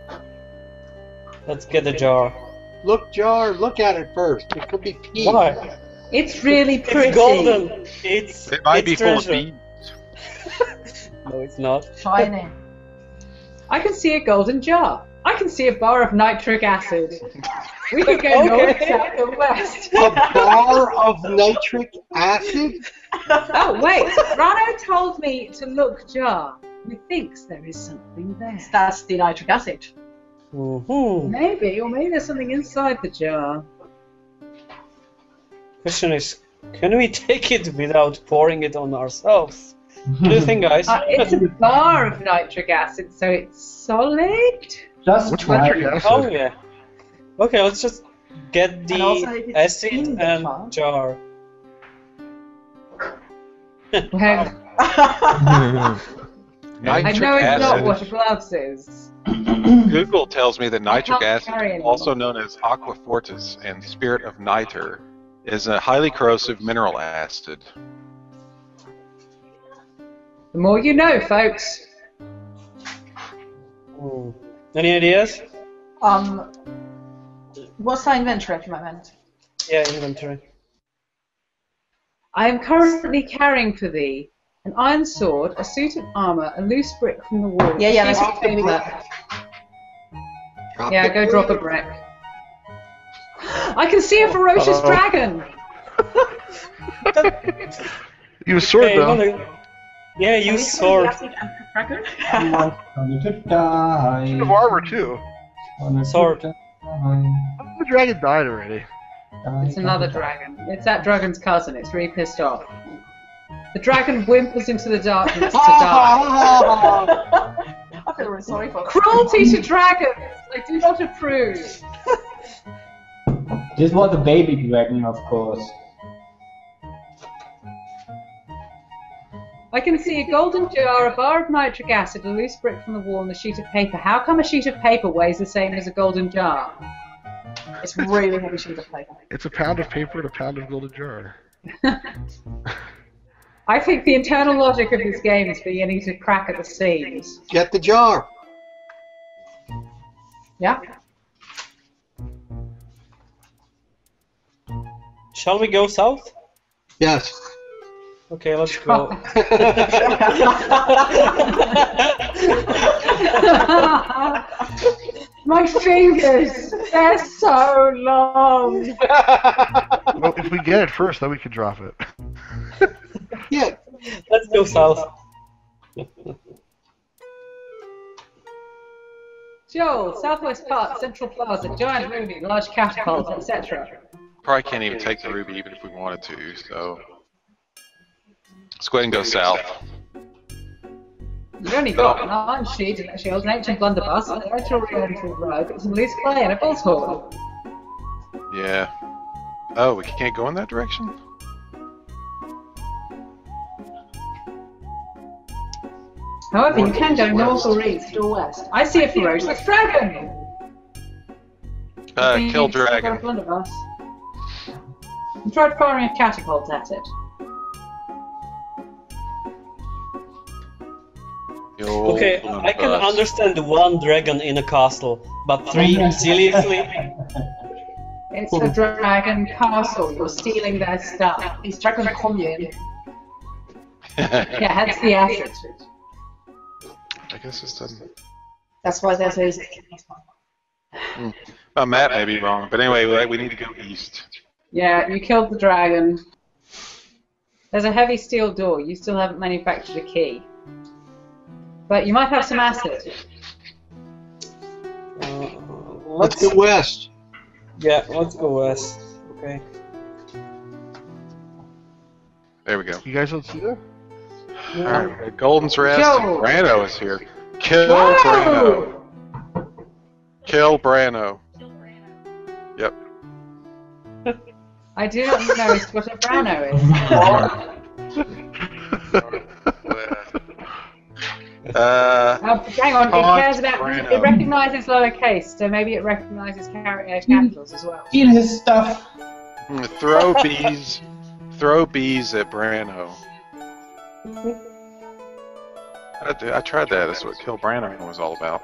Let's get a jar. Look, Jar, look at it first. It could be pee. Why? It's really pretty. It's golden. It's It might be it's full of treasure. beans. No, it's not. Shiny. I can see a golden jar. I can see a bar of nitric acid. We could go north, Okay. south, or west. A bar of nitric acid? Oh wait, Brano told me to look jar. He thinks there is something there. That's the nitric acid. Mm-hmm. Maybe, or maybe there's something inside the jar. Question is, can we take it without pouring it on ourselves? What do you think, guys? Uh, it's a bar of nitric acid, so it's solid. Just What's try nitric it. acid? oh yeah. Okay, let's just get the if it's acid the and jar. jar. Well, I know it's not acid. what gloves is. Google tells me that nitric acid, also known as aqua fortis and spirit of niter, is a highly corrosive mineral acid. The more you know, folks. Hmm. Any ideas? Um, what's our inventory at the moment? Yeah, inventory. I am currently carrying for thee an iron sword, a suit of armor, a loose brick from the wall. Yeah, yeah, a let's piece of do paper. that. Drop Yeah, it. go drop a brick. I can see a ferocious Uh-oh. dragon. You have a sword Hey, though. Wanna- Yeah, Can we use spray the sword. acid and the cracker? Die. You have armor too. Going to Sword. The dragon died already. It's another dragon. It's that dragon's cousin. It's really pissed off. The dragon whimpers into the darkness to die. I feel really sorry for Cruelty to dragons! I do not approve. This was a baby dragon, of course. I can see a golden jar, a bar of nitric acid, a loose brick from the wall, and a sheet of paper. How come a sheet of paper weighs the same as a golden jar? It's really heavy sheet of paper. It's a pound of paper and a pound of golden jar. I think the internal logic of this game is beginning to crack at the seams. Get the jar. Yeah? Shall we go south? Yes. Okay, let's go. My fingers! They're so long! Well, if we get it first, then we can drop it. Yeah. let's go south. Joel, Southwest Park, Central Plaza, Giant Ruby, Large Catapult, etc. Probably can't even take the ruby even if we wanted to, so. Let's go ahead and go south. You've only got an iron sheet, an shield, an ancient blunderbuss, an oriental oriental rug, some loose clay, and a bolt horn. Yeah. Oh, we can't go in that direction? However, you can go north or east or west. I see a ferocious dragon! Uh, Please, kill I've got a dragon. blunderbuss. I tried firing a catapult at it. The old Okay, I can bus. understand one dragon in a castle, but three? Seriously? It's a dragon castle. You're stealing their stuff. It's Dragon Commune. Yeah, that's the acid. I guess this doesn't. That's why there's a. Hmm. Oh, Matt may be wrong, but anyway, we, we need to go east. Yeah, you killed the dragon. There's a heavy steel door. You still haven't manufactured a key. But you might have some acid. Uh, Let's let's go west. yeah, let's go west. Okay. There we go. You guys don't see that? All right, Golden's Rest Joe. Brano is here. Kill Whoa! Brano. Kill Brano. Yep. I do not know what a Browno is. Uh, Oh, hang on, it Todd cares about. Brano. It recognises lowercase, so maybe it recognises char- uh, capitals as well. Steal his stuff. throw bees. Throw bees at Brano. I tried that. That's what Kill Brano was all about.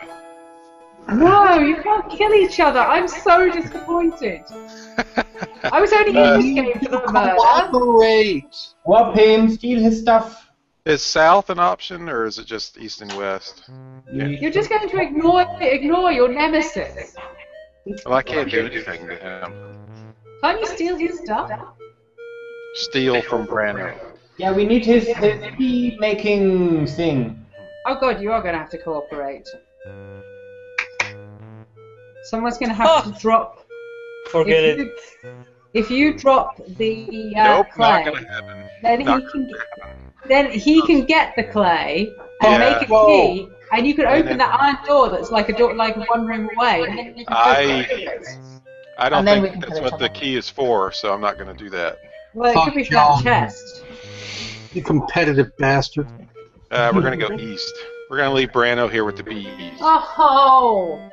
No, you can't kill each other. I'm so disappointed. I was only in this game for the murder. Cooperate. Warp him, steal his stuff. Is south an option, or is it just east and west? You're just going to ignore ignore your nemesis. Well, I can't do anything to him. Can't you steal his stuff? Steal from Brano. Yeah, we need his, his key making thing. Oh god, you are going to have to cooperate. Someone's going to have to drop. Forget if it. You, if you drop the uh, nope, clay, not gonna happen. then Not he can then he can get the clay and Yeah. make a key, and you can open then- that iron door that's like a door like one room away. And then you can I I don't And then think that's what the key is for, so I'm not going to do that. well, it Fuck could be for that chest. You competitive bastard. Uh, we're going to go east. We're going to leave Brano here with the bees. Oh.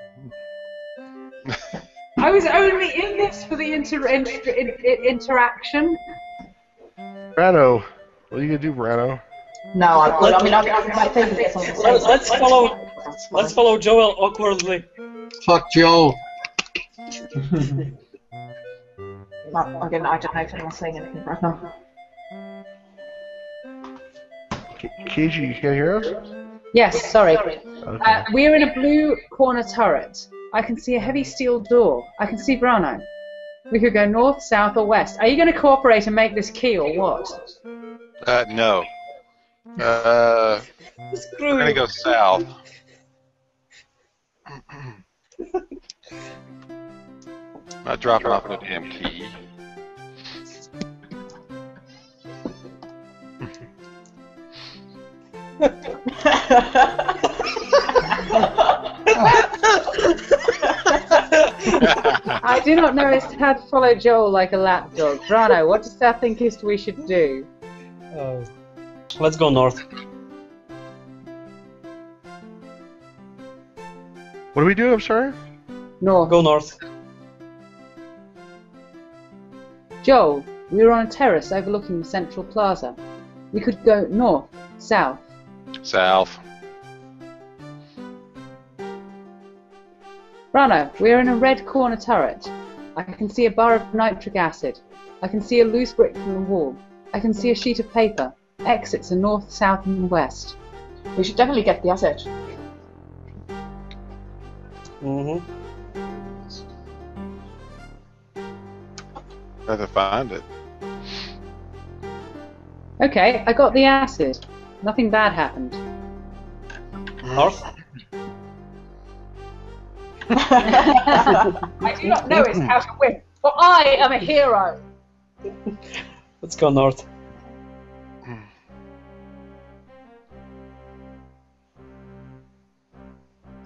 I was only in this for the inter- inter- in- in- interaction. Brano, what are you gonna do, Brano? No, I, well, I mean, I, I might think of this on the Let- Let's follow. Let's follow Joel awkwardly. Fuck Joe. No, again, I don't know if anyone's saying anything right now. K- KG, you can't hear us? Yes, sorry. Okay. Uh, we're in a blue corner turret. I can see a heavy steel door. I can see Brano. We could go north, south, or west. Are you going to cooperate and make this key, or what? Uh, no. Uh, Screw we're going to go south. Not dropping off no damn key. I do not know as to how to follow Joel like a lapdog. Brano, what does that think is we should do? Oh. Let's go north. What do we do? I'm sorry. No. Go north. Joel, we were on a terrace overlooking the central plaza. We could go north, south. South. Brano, we're in a red corner turret. I can see a bar of nitric acid. I can see a loose brick from the wall. I can see a sheet of paper. Exits are north, south, and west. We should definitely get the asset. Mm-hmm. Have to find it. Okay, I got the acid. Nothing bad happened. North. I do not know it's how to win, but I am a hero. Let's go north.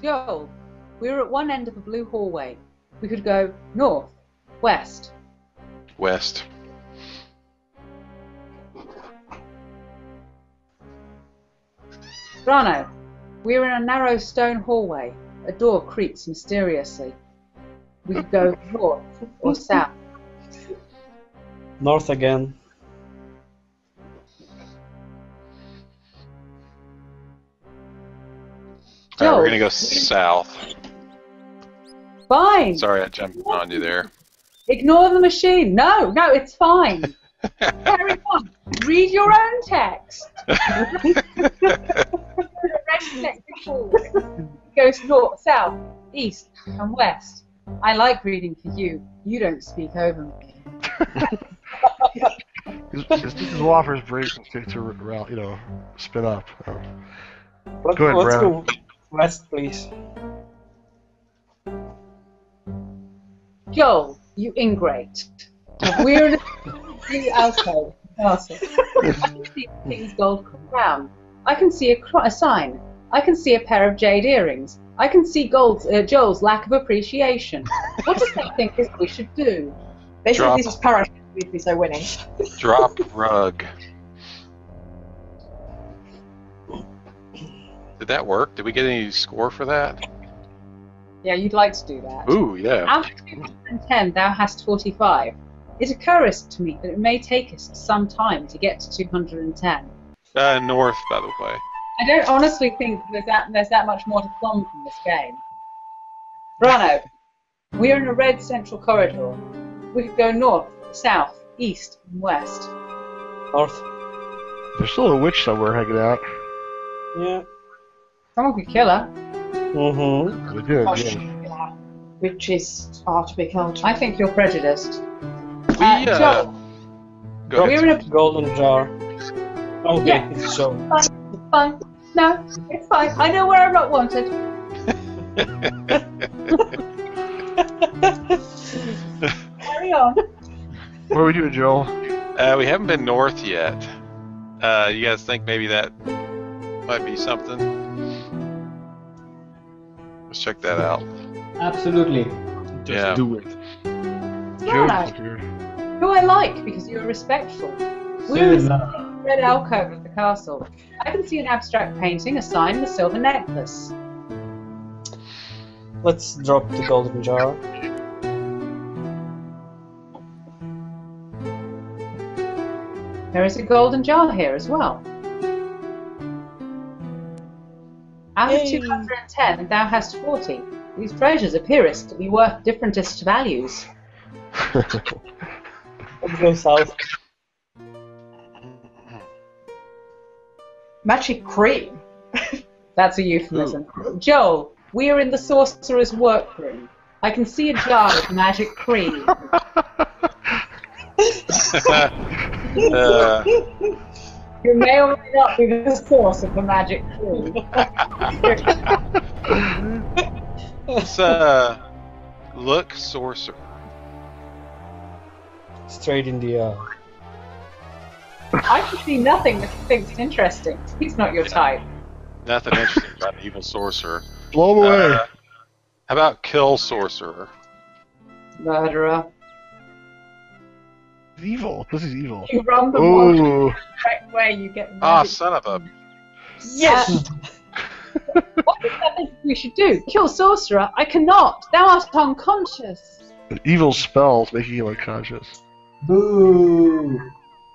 Joel, we're at one end of a blue hallway. We could go north, west. West. Brano, we're in a narrow stone hallway. A door creaks mysteriously. We could go north or south. North again. All right, Joe. we're going to go south. Fine. Sorry, I jumped on you there. Ignore the machine. No, no, it's fine. Carry on. Read your own text. Goes north, south, east, and west. I like reading for you. You don't speak over me. His, his, his Waffer's break to, to you know spin up. Um, Let, Go ahead, let's Brad. go west, please. Joel, you ingrate. We're in a blue alcove castle. I can see the king's gold crown. I can see a, cro- a sign. I can see a pair of jade earrings. I can see Gold's, uh, Joel's lack of appreciation. What does that think is we should do? Basically, Drop. this is parachute. We'd be so winning. Drop rug. Did that work? Did we get any score for that? Yeah, you'd like to do that. Ooh, yeah. Out of 210, thou hast 45. It occurs to me that it may take us some time to get to 210. Uh, north, by the way. I don't honestly think there's that there's that much more to plumb from this game. Brano, we're in a red central corridor. We could go north, south, east, and west. North. There's still a witch somewhere hanging out. Yeah. Someone could kill her. Mm-hmm. We did, Gosh, yeah. yeah. Which is are to be killed. I think you're prejudiced. We, Uh, uh, Joel, go we're in a Golden jar. Okay, Yeah. it's so. fine. No, it's fine. I know where I'm not wanted. Carry on. What are we doing, Joel? Uh, we haven't been north yet. Uh, you guys think maybe that might be something? Let's check that out. Absolutely. Just Yeah. do it. Right. Who I like because you're respectful. We're uh, in the red alcove of the castle. I can see an abstract painting, a sign, and a silver necklace. Let's drop the golden jar. There is a golden jar here as well. Out of Yay. 210, thou hast 40. These treasures appearest to be worth differentest values. Let's go south. Magic cream. That's a euphemism. Joel, we are in the sorcerer's workroom. I can see a jar of magic cream. uh, You may or may not be the source of the magic cream. let's uh, look sorcerer. Straight in the eye. I can see nothing that he thinks interesting. He's not your type. Nothing interesting about an evil sorcerer. Blow him away. Uh, how about kill sorcerer? Murderer. He's evil. This is evil. You run the one Ooh. correct way, you get Ah, magic. son of a. Yes! what does that think we should do? Kill sorcerer? I cannot. Thou art unconscious. An evil spells making you unconscious. Boo!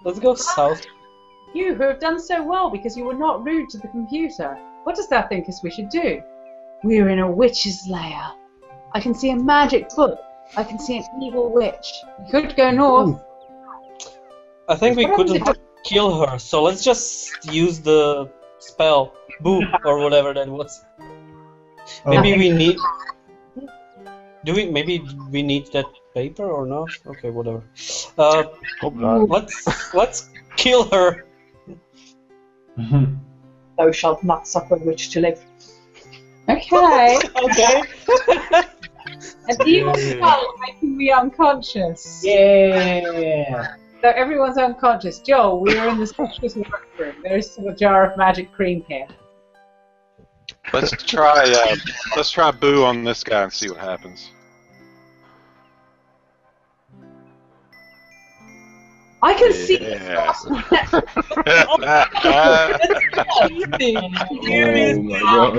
Let's go south. You who have done so well because you were not rude to the computer. What does thou think is we should do? We're in a witch's lair. I can see a magic book. I can see an evil witch. We could go north. I think we couldn't kill her, so let's just use the spell. Boo, or whatever that was. Maybe we need. Do we? Maybe we need that paper or not? Okay, whatever. Uh, Hope not. let's let's kill her. Thou shalt not suffer witch to live. Okay. Okay. An evil spell making me unconscious. Yeah! So everyone's unconscious. Joel, we are in the sorcerer's workroom. There is still a jar of magic cream here. Let's try. Uh, let's try boo on this guy and see what happens. I can see Yeah. Cheating. Oh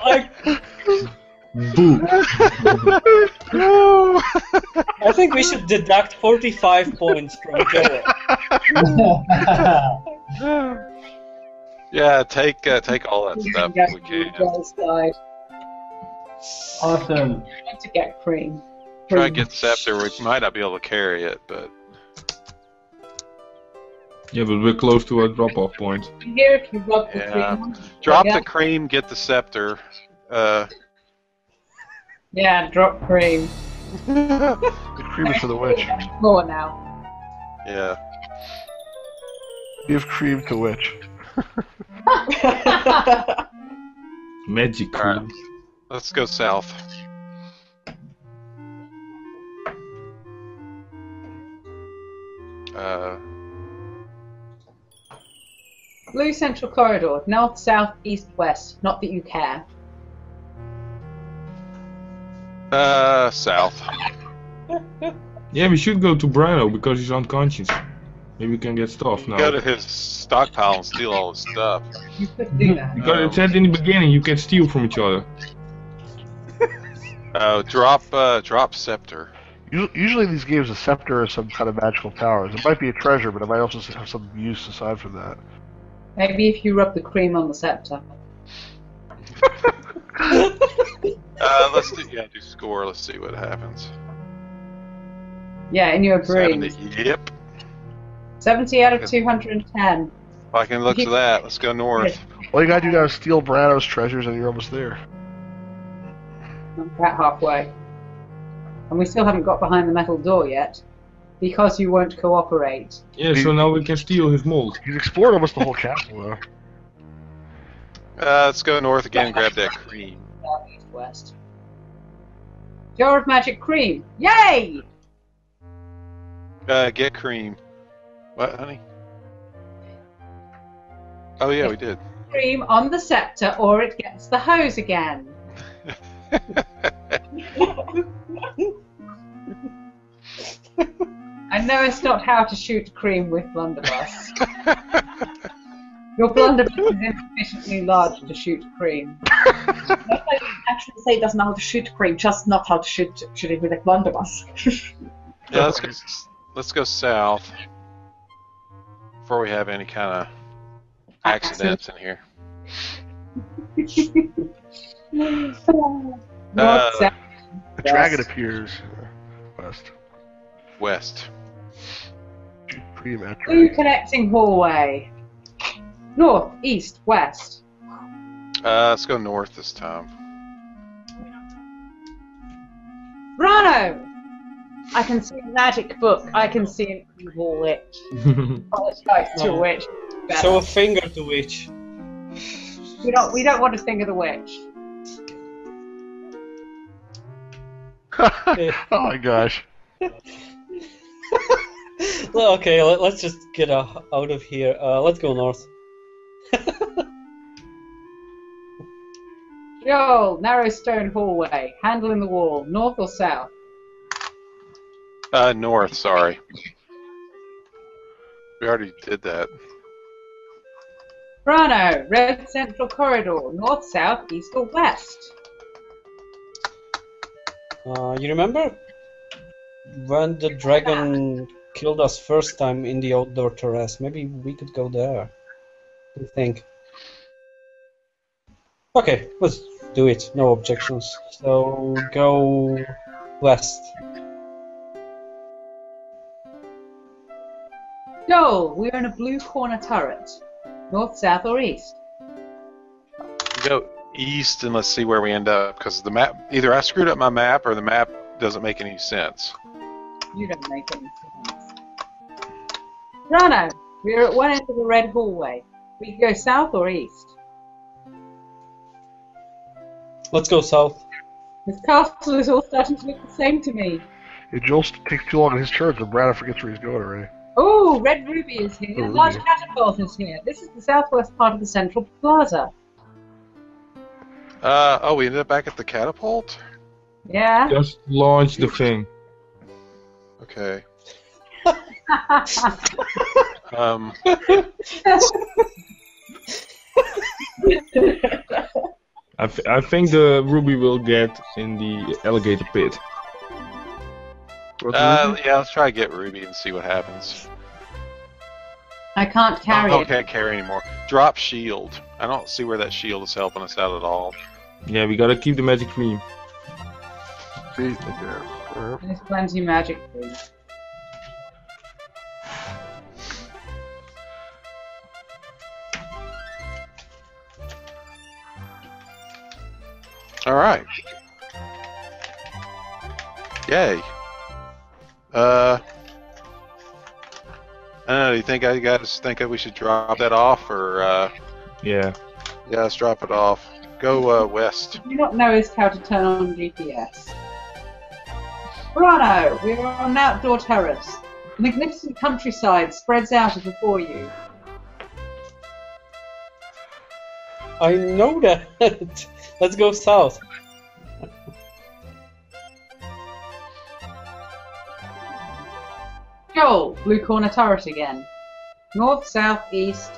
my god. I, Boo. no. I think we should deduct 45 points from Joel. Yeah, take uh, take all that stuff if we can. Side. awesome. I to get cream. Try and get scepter. We might not be able to carry it, but Yeah, but we're close to a drop-off point. Here, if you rub the Yeah. cream. drop Yeah. the cream, get the scepter. Uh, yeah, drop cream. the cream is for the witch. More now. Yeah. Give cream to witch. Magic cream. Right. Let's go south. Uh, Blue Central Corridor, north, south, east, west. Not that you care uh, south. Yeah, we should go to Brano because he's unconscious. Maybe we can get stuff now. Go to his stockpile and steal all his stuff. You could do that. Because it said in the beginning you can steal from each other. Oh, drop, uh, drop scepter. Usu- Usually these games, a scepter is some kind of magical powers. It might be a treasure, but it might also have some use aside from that. Maybe if you rub the cream on the scepter. Uh, let's do, yeah, do score. Let's see what happens. Yeah, in your brain. 70, Yep. 70 out of 210. I can look to that, let's go north. All you gotta do now is steal Brano's treasures, and you're almost there. I'm about halfway. And we still haven't got behind the metal door yet. Because you won't cooperate. Yeah, so now we can steal his mold. He's explored almost the whole castle, though. Uh, let's go north again and grab that cream. South, east, west. Jar of magic cream. Yay! Uh, get cream. What, honey? Oh yeah, we did. Cream on the scepter or it gets the hose again. I know it's not how to shoot cream with blunderbuss. Your blunderbuss is insufficiently large to shoot cream. Actually, say it doesn't know how to shoot cream, just not how to shoot shoot it with a blunderbuss. yeah, let's go. Let's go south before we have any kind of accidents in here. North, Uh, south, A dragon appears. uh, West. West. Shoot cream at connecting hallway. North, east, west. Uh, let's go north this time. Brano! I can see a magic book. I can see an evil witch. Apologize to a No. witch. Better. Show a finger to which. we don't. We don't want to think of the witch. oh my gosh. Well, okay, let, us just get uh, out of here. Uh, let's go north. Joel, narrow stone hallway. Handle in the wall. North or south? Uh, north. Sorry. We already did that. Brano, red central corridor. North, south, east or west? Uh, you remember when the dragon killed us first time in the outdoor terrace? Maybe we could go there. What do you think? Okay, let's do it. No objections. So go west. Joel, we're in a blue corner turret. North, south or east? Go east and let's see where we end up because the map either I screwed up my map or the map doesn't make any sense. You don't make any sense. Brano, we're at one end of the red hallway. We can go south or east. Let's go south. This castle is all starting to look the same to me. If Joel takes too long on his turns, and Brano forgets where he's going already. Oh, Red Ruby is here. Oh, Large Ruby. catapult is here. This is the southwest part of the central plaza. Uh, oh, we ended up back at the catapult. Yeah. Just launch the thing. Okay. Um, I, th- I think the ruby will get in the alligator pit. Uh, yeah, let's try to get Ruby and see what happens. I can't carry oh, it. can't carry anymore. Drop shield. I don't see where that shield is helping us out at all. Yeah, we gotta keep the magic cream. See, right there. There's plenty of magic food. All right. Yay. Uh, I don't know. Do you think I guys think that we should drop that off, or uh, Yeah. yeah, let's drop it off. Go uh, west. You not know how to turn on GPS. Brano, we're on an outdoor terrace. The magnificent countryside spreads out before you. I know that. Let's go south. Joel, blue corner turret again. North, south, east.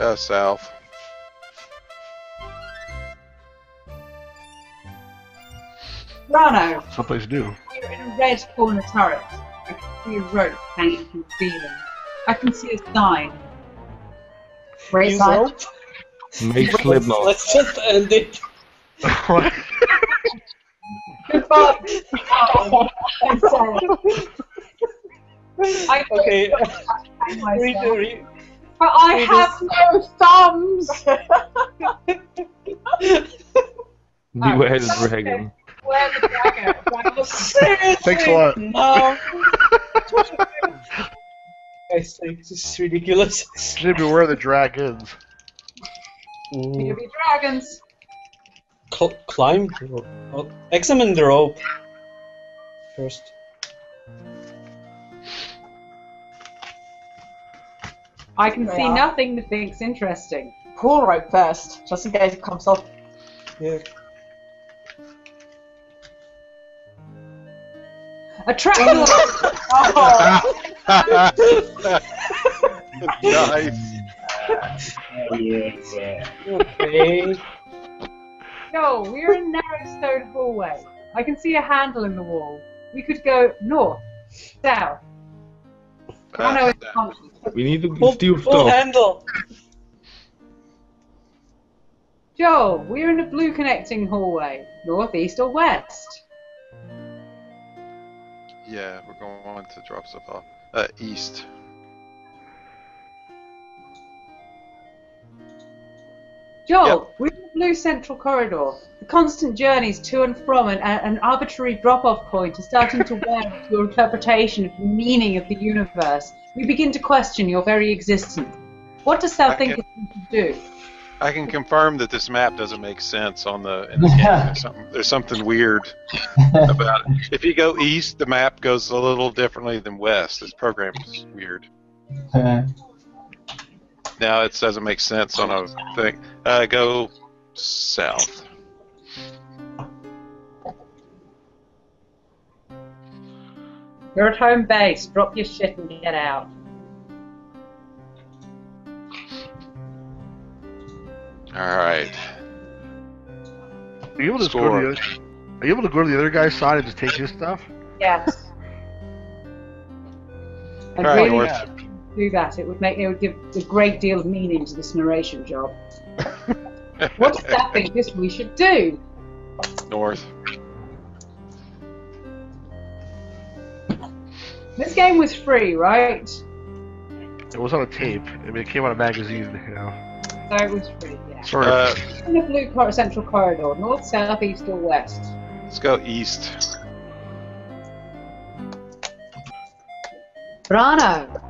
Uh, south. Rano, Someplace new. you're in a red corner turret. I can see a rope hanging from the ceiling. I can see a sign. Great You sign. Make Slipknot. Let's just end it. What? Goodbye. I'm sorry. I Okay. read, read. But I read have no thumbs. Beware the dragon. Where the dragon? Dragon- Thanks a lot. No. Guys, like, this is ridiculous. Should beware the dragons. Here be dragons. Cl- climb. the rope. Oh, examine the rope first. I can see are. nothing that thinks interesting. Pull rope first, just in case it comes off. Yeah. A trap Oh, nice. Yeah, yeah. Okay. No, we're in a narrow stone hallway. I can see a handle in the wall. We could go north, south. Oh no, it's conscious. We need to Full, steal full stuff. handle. Joel, we're in a blue connecting hallway. North, east, or west? Yeah, we're going to drop stuff off. Uh, east. Joel, Yep. we're in the blue central corridor. The constant journeys to and from an, an arbitrary drop-off point are starting to wear into your interpretation of the meaning of the universe. We begin to question your very existence. What does thou I think can- it should do? I can confirm that this map doesn't make sense on the in the game. There's something, there's something weird about it. If you go east, the map goes a little differently than west. This program is weird. Now it doesn't make sense on a thing. Uh, go south. You're at home base. Drop your shit and get out. All right. Are you able to just go Score. to the other, Are you able to go to the other guy's side and just take his stuff? Yes. All right, really North. Like to do that. It would make it would give a great deal of meaning to this narration job. What does that think this we should do? North. This game was free, right? It was on a tape. I mean, it came on a magazine, you know. So it was free, yeah. Sort Uh, of. In the blue cor- central corridor, north, south, east, or west? let's go east. Brano,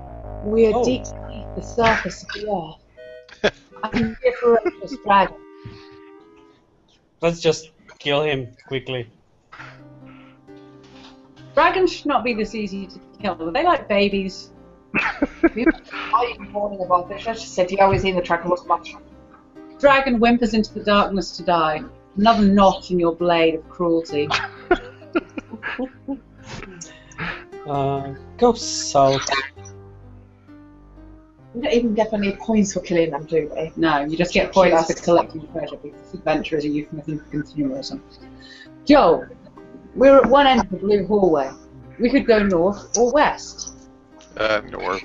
we are Oh. deep beneath the surface of the earth. I can see a ferocious dragon. Let's just kill him quickly. Dragons should not be this easy to kill. They like babies? I even warning about this. I just said you always in the track was much. Dragon whimpers into the darkness to die. Another knot in your blade of cruelty. Uh, go south. You don't even get any points for killing them, do we? No, you just get points for collecting treasure because this adventure is a euphemism for consumerism. Joel, we're at one end of the blue hallway. We could go north or west. Uh, north.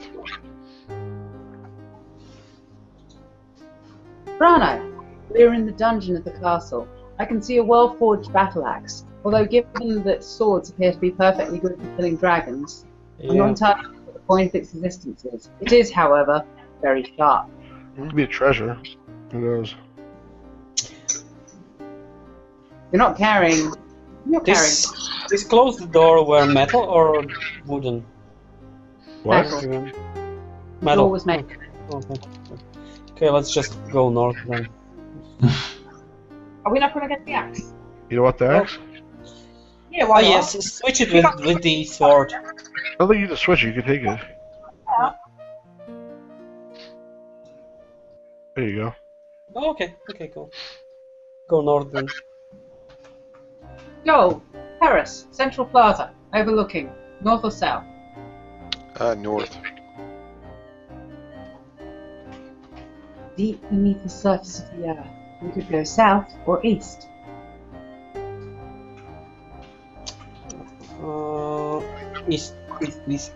Brano, we're in the dungeon of the castle. I can see a well-forged battle axe. Although, given that swords appear to be perfectly good for killing dragons, I'm not entirely sure point of its existence is. It is, however, very sharp. It could be a treasure. Who knows? You're not carrying. You're This this closed door were metal or wooden? What? Metal. Even- carrying. Metal. Always made. Okay. Okay, let's just go north then. Are we not going to get the axe? You know what the axe? Yeah, Oh why not? yes, switch it with with the sword. I don't think you need to switch it. You can take it. There you go. Oh, okay, okay, cool. Go north then. Joel, Terrace, Central Plaza, overlooking. North or south? Uh, north. Deep beneath the surface of the earth. We could go south or east. Uh, east, east, east.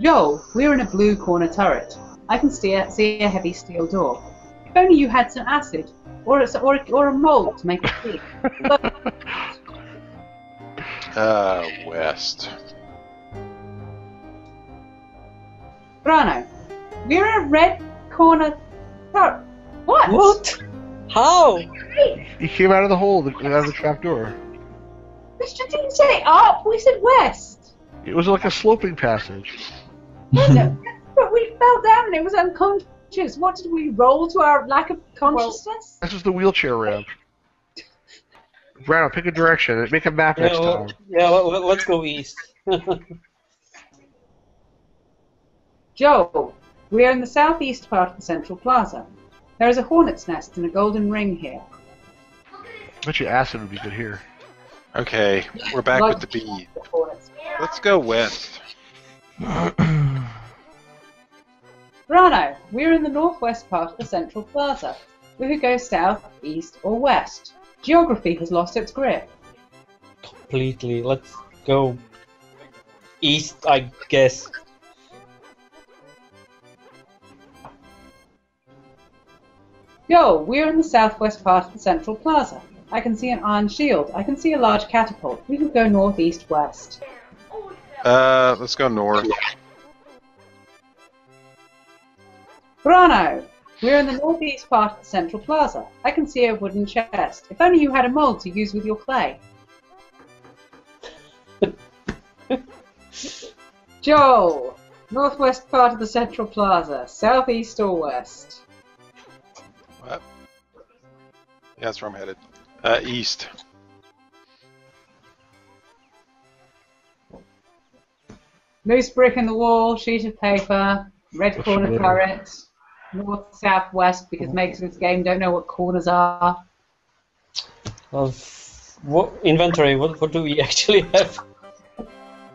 Joel, we're in a blue corner turret. I can see a, see a heavy steel door. If only you had some acid, or a, or, a- or a mold to make it clean. Uh, west. Brano, we're in a red corner turret. What? What? How? He came out of the hole, out of the trap door. Christian didn't say up, oh, we said west. It was like a sloping passage. but we fell down and it was unconscious. What did we roll to our lack of consciousness? This is the wheelchair ramp. Brano, pick a direction make a map Yeah, next well, time. yeah let, let- let's go east. Joel, we are in the southeast part of the central plaza. There is a hornet's nest and a golden ring here. I bet you acid would be good here. Okay, we're back with the B. The hornet's Let's go west. Brano, we're in the northwest part of the central plaza. We could go south, east, or west. Geography has lost its grip. Completely. Let's go east, I guess. Joel, we're in the southwest part of the central plaza. I can see an iron shield. I can see a large catapult. We could go north, east, west. Uh, let's go north. Brano, we're in the northeast part of the central plaza. I can see a wooden chest. If only you had a mold to use with your clay. Joel, northwest part of the central plaza. Southeast or west? What? Yeah, that's where I'm headed. Uh, east. Loose brick in the wall, sheet of paper, red corner turret, north, south, west, because makers of this game don't know what corners are. Of what inventory? What what do we actually have?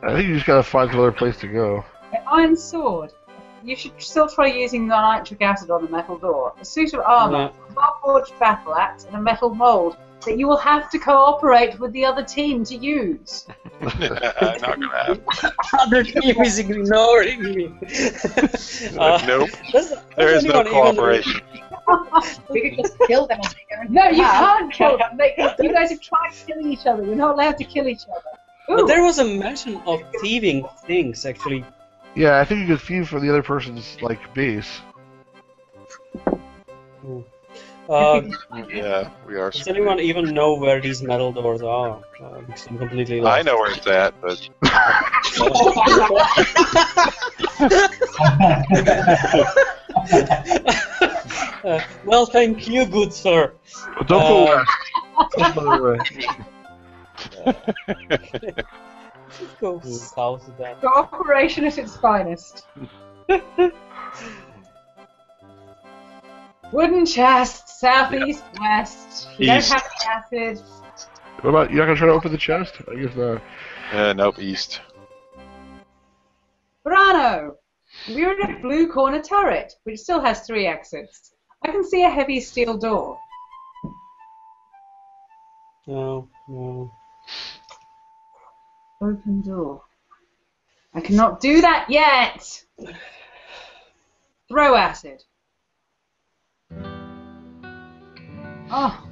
I think you just gotta find another place to go. An iron sword. You should still try using the nitric acid on the metal door. A suit of armor, a well-forged battle axe, and a metal mold that you will have to cooperate with the other team to use. Not gonna happen. Other team is ignoring me. Uh, nope. does- There does is no cooperation. We could just kill them and take everything. No, you can't kill them. They, you guys have tried killing each other. You're not allowed to kill each other. But there was a mention of thieving things actually. Yeah, I think you could feed for the other person's like base. Uh, Yeah, we are. does anyone even know where these metal doors are? Uh, because I'm completely lost. I know where it's at, but Uh, well, thank you, good sir. But don't go Uh, west. Go the other way. Let's go south then. cooperation at its finest. Wooden chest, southeast, west. You East. don't have acid. What about you're not gonna try to open the chest? I guess not. uh, nope, east. Brano, we're in a blue corner turret, which still has three exits. I can see a heavy steel door. No, no. Open door. I cannot do that yet. Throw acid. Ah.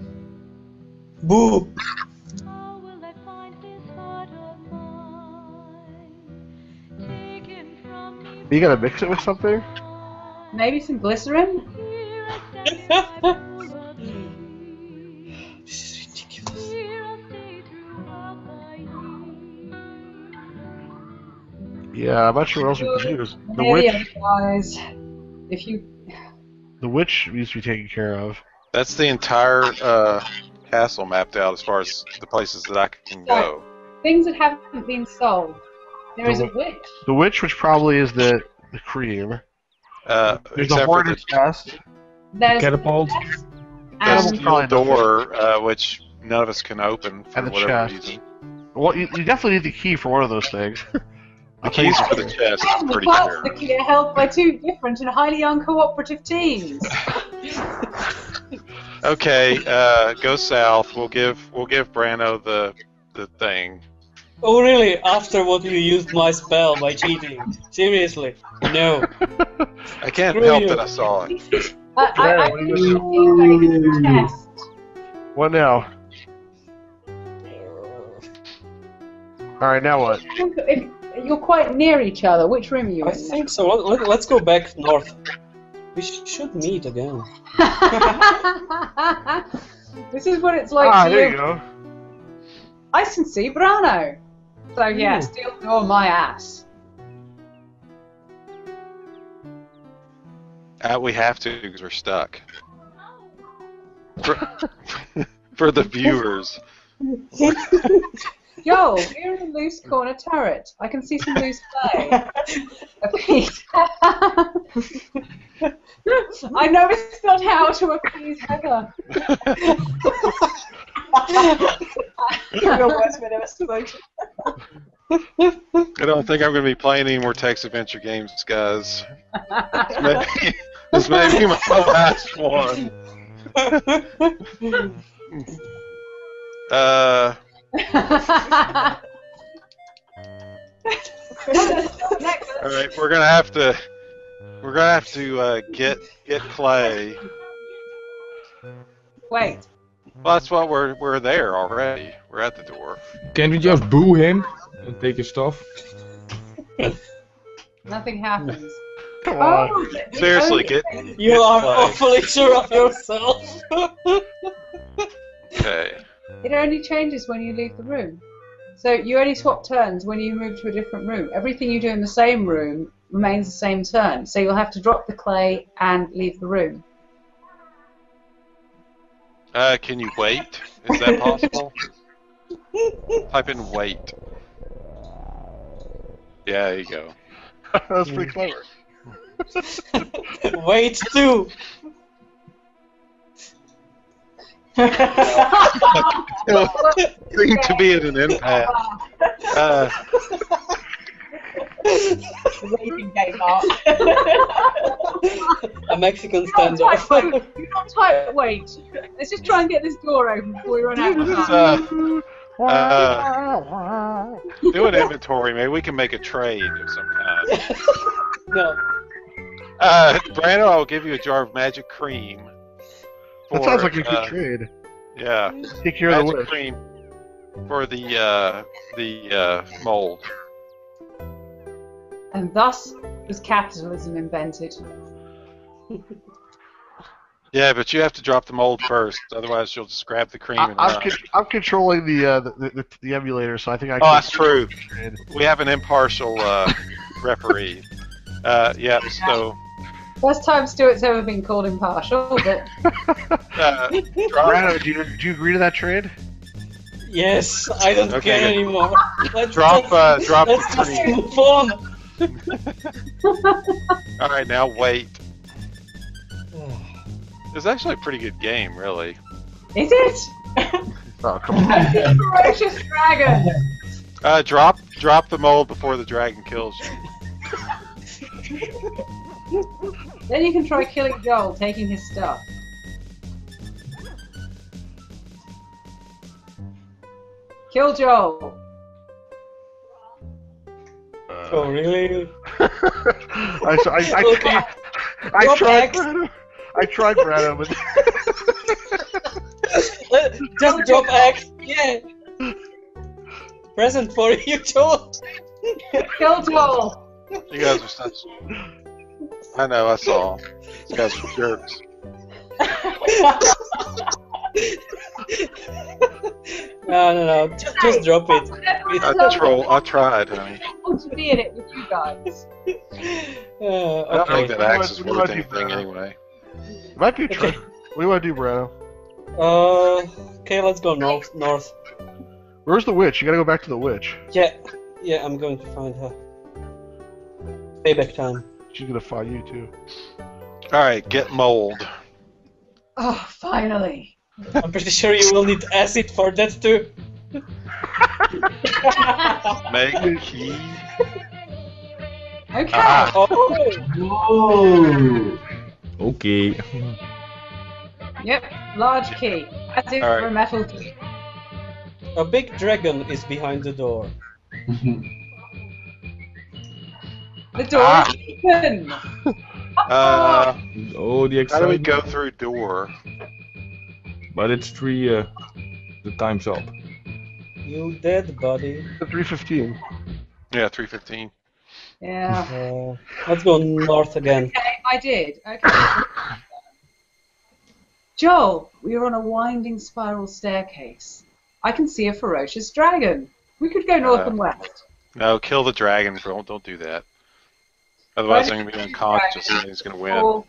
from me You gotta mix it with something. maybe some glycerin. here I stand by full of thee. This is ridiculous. Here I'll stay throughout thy years. Yeah, I'm not sure what else we can use. The Maybe witch, otherwise, if you the witch needs to be taken care of. That's the entire uh, castle mapped out as far as the places that I can go. things that haven't been solved. There is a witch. The witch, which probably is the the cream. Uh, There's a except for the, hornet's nest. There's Catapult. the and steel probably doesn't. door, uh, which none of us can open for And the whatever chest. reason. Well, you, you definitely need the key for one of those things. The keys for the chest, I'm the pretty parts of the key are held by two different and highly uncooperative teams. Okay, uh, go south. We'll give we'll give Brano the the thing. Oh really? After what you used my spell by cheating? Seriously? No. I can't Screw help you. that I saw it. I, I, I What you see the chest. What now? All right, now what? If- You're quite near each other. Which room are you I in? think so. Let, let, let's go back north. We should meet again. this is what it's like ah, to there you live. go. I can see Brano. So yeah, Ooh. steal door my ass. Uh, we have to because we're stuck. For, for the viewers. Joel, we're in a loose corner turret. I can see some loose play. A. I know it's not how to appease Heather. Your worst bit of estimation. I don't think I'm going to be playing any more text adventure games, guys. This may, this may be my last one. Uh, all right, we're gonna have to. We're gonna have to uh, get get Clay. Wait. Well, that's what we're we're there already. We're at the door. Can we just boo him and take his stuff? Nothing happens. Come on. Oh, Seriously, only- get You get are Clay. awfully sure of yourself. Okay. It only changes when you leave the room. So you only swap turns when you move to a different room. Everything you do in the same room remains the same turn. So you'll have to drop the clay and leave the room. Uh, can you wait? Is that possible? Type in wait. Yeah, there you go. That's pretty clever. Wait too. Seem to be at an impasse. Uh, Waving game art. A Mexican You're not standoff. tight. You're not tight, wait. Let's just try and get this door open before we run out of time. uh, uh, do an inventory. Maybe we can make a trade of some kind. no. Uh, Brando, I'll give you a jar of magic cream. That sounds like a good uh, trade. Yeah, Take care of the magic cream for the uh, the uh, mold. And thus was capitalism invented. Yeah, but you have to drop the mold first, otherwise you'll just grab the cream I, and I'm, con- I'm controlling the, uh, the, the the emulator, so I think I. Oh, can that's true. trade. We have an impartial uh, referee. Uh, yeah, so First time Stuart's ever been called impartial, but uh, drop, do you, do you agree to that trade? Yes, I don't Okay. care anymore. Let's drop, just, uh, drop the let's just cream. move on. All right, now wait. It's actually a pretty good game, really. is it? Oh, come on. A ferocious dragon. Uh, drop, drop the mold before the dragon kills you. Then you can try killing Joel, taking his stuff. Kill Joel. Uh, oh really? I, I, uh, I, Okay. I, I tried, X. Brando. I tried, Brando, but just drop X. Yeah. Present for you, Joel. Kill Joel. You guys are such. I know, I saw. These guys are jerks. No, no, no. Just, just drop it. It's I so troll. I tried, honey. wonderful to be in it with you guys. Uh, I don't think that axe is What do you worth want to do, anything Brando? anyway. might be a trade. What do you want to do, Brando? Uh, okay, let's go north. North. Where's the witch? You gotta go back to the witch. Yeah, yeah, I'm going to find her. Payback time. She's gonna find you too. All right, get mold. Oh, finally. I'm pretty sure you will need acid for that too. Make a key. Okay. Ah. Oh, Whoa! Okay. Yep. Large key. As if All right. for a metal key. a big dragon is behind the door. The door Ah. is open. Uh, Oh, the how do we excitement. go through door? But it's three. Uh, the time's up. You dead, buddy. 315. Yeah, 315. Yeah. Uh, let's go north again. Okay, I did. Okay. Joel, we are on a winding spiral staircase. I can see a ferocious dragon. We could go north Uh, and west. No, kill the dragon. Don't don't do that. Otherwise, I'm gonna be unconscious and he's gonna win.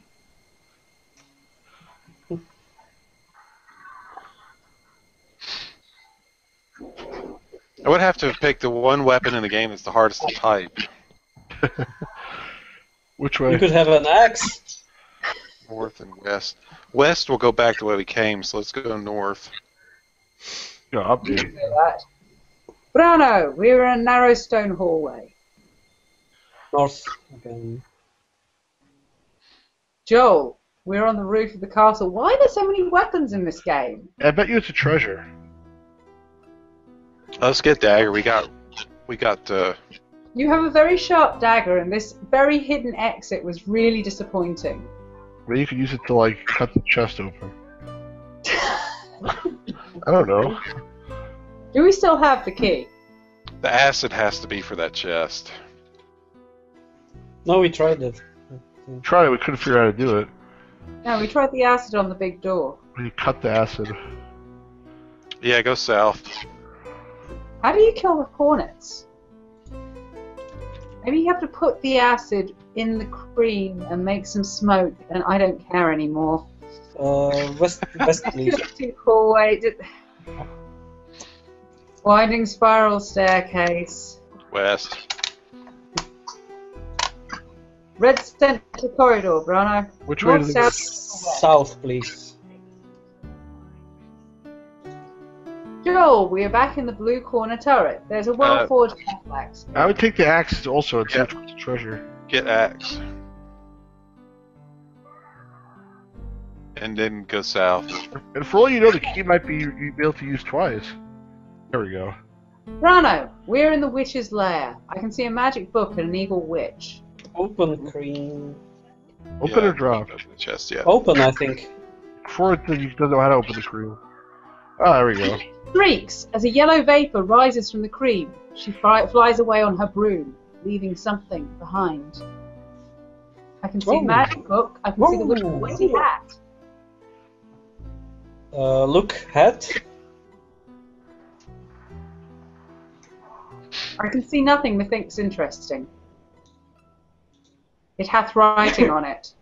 I would have to pick the one weapon in the game that's the hardest to type. Which You way? could have an axe. North and west. West will go back the way we came, so let's go north. Yeah, up me. that. Brano, we're in a narrow stone hallway. North again. Joel, we're on the roof of the castle. Why are there so many weapons in this game? I bet you it's a treasure. Let's get dagger. We got we got uh You have a very sharp dagger, and this very hidden exit was really disappointing. Maybe you could use it to like cut the chest open. I don't know. Do we still have the key? the acid has to be for that chest. No, we tried it. Try it. We couldn't figure out how to do it. Yeah, we tried the acid on the big door. We cut the acid. Yeah, go south. How do you kill the hornets? Maybe you have to put the acid in the cream and make some smoke, and I don't care anymore. Uh, west, west, please. Too cool. Wait. Winding spiral staircase. West. Red center corridor, Brano. Which way North, does it south, go? east, or west? South, please. Joel, we are back in the blue corner turret. There's a uh, well forged axe. I would take the axe also and Yeah. search for the treasure. Get axe. And then go south. And for all you know, the key might be you'd be able to use twice. There we go. Brano, we're in the witch's lair. I can see a magic book and an evil witch. Open cream. Open Yeah, or drop. Open chest, yeah. Open, I think. Before it says you doesn't know how to open the cream. Ah, there we go. Shrieks as a yellow vapor rises from the cream. She fly, flies away on her broom, leaving something behind. I can see Whoa. a magic book. I can see the witch's Whoa. witchy hat. Uh, look, hat. I can see nothing methinks interesting. It hath writing on it.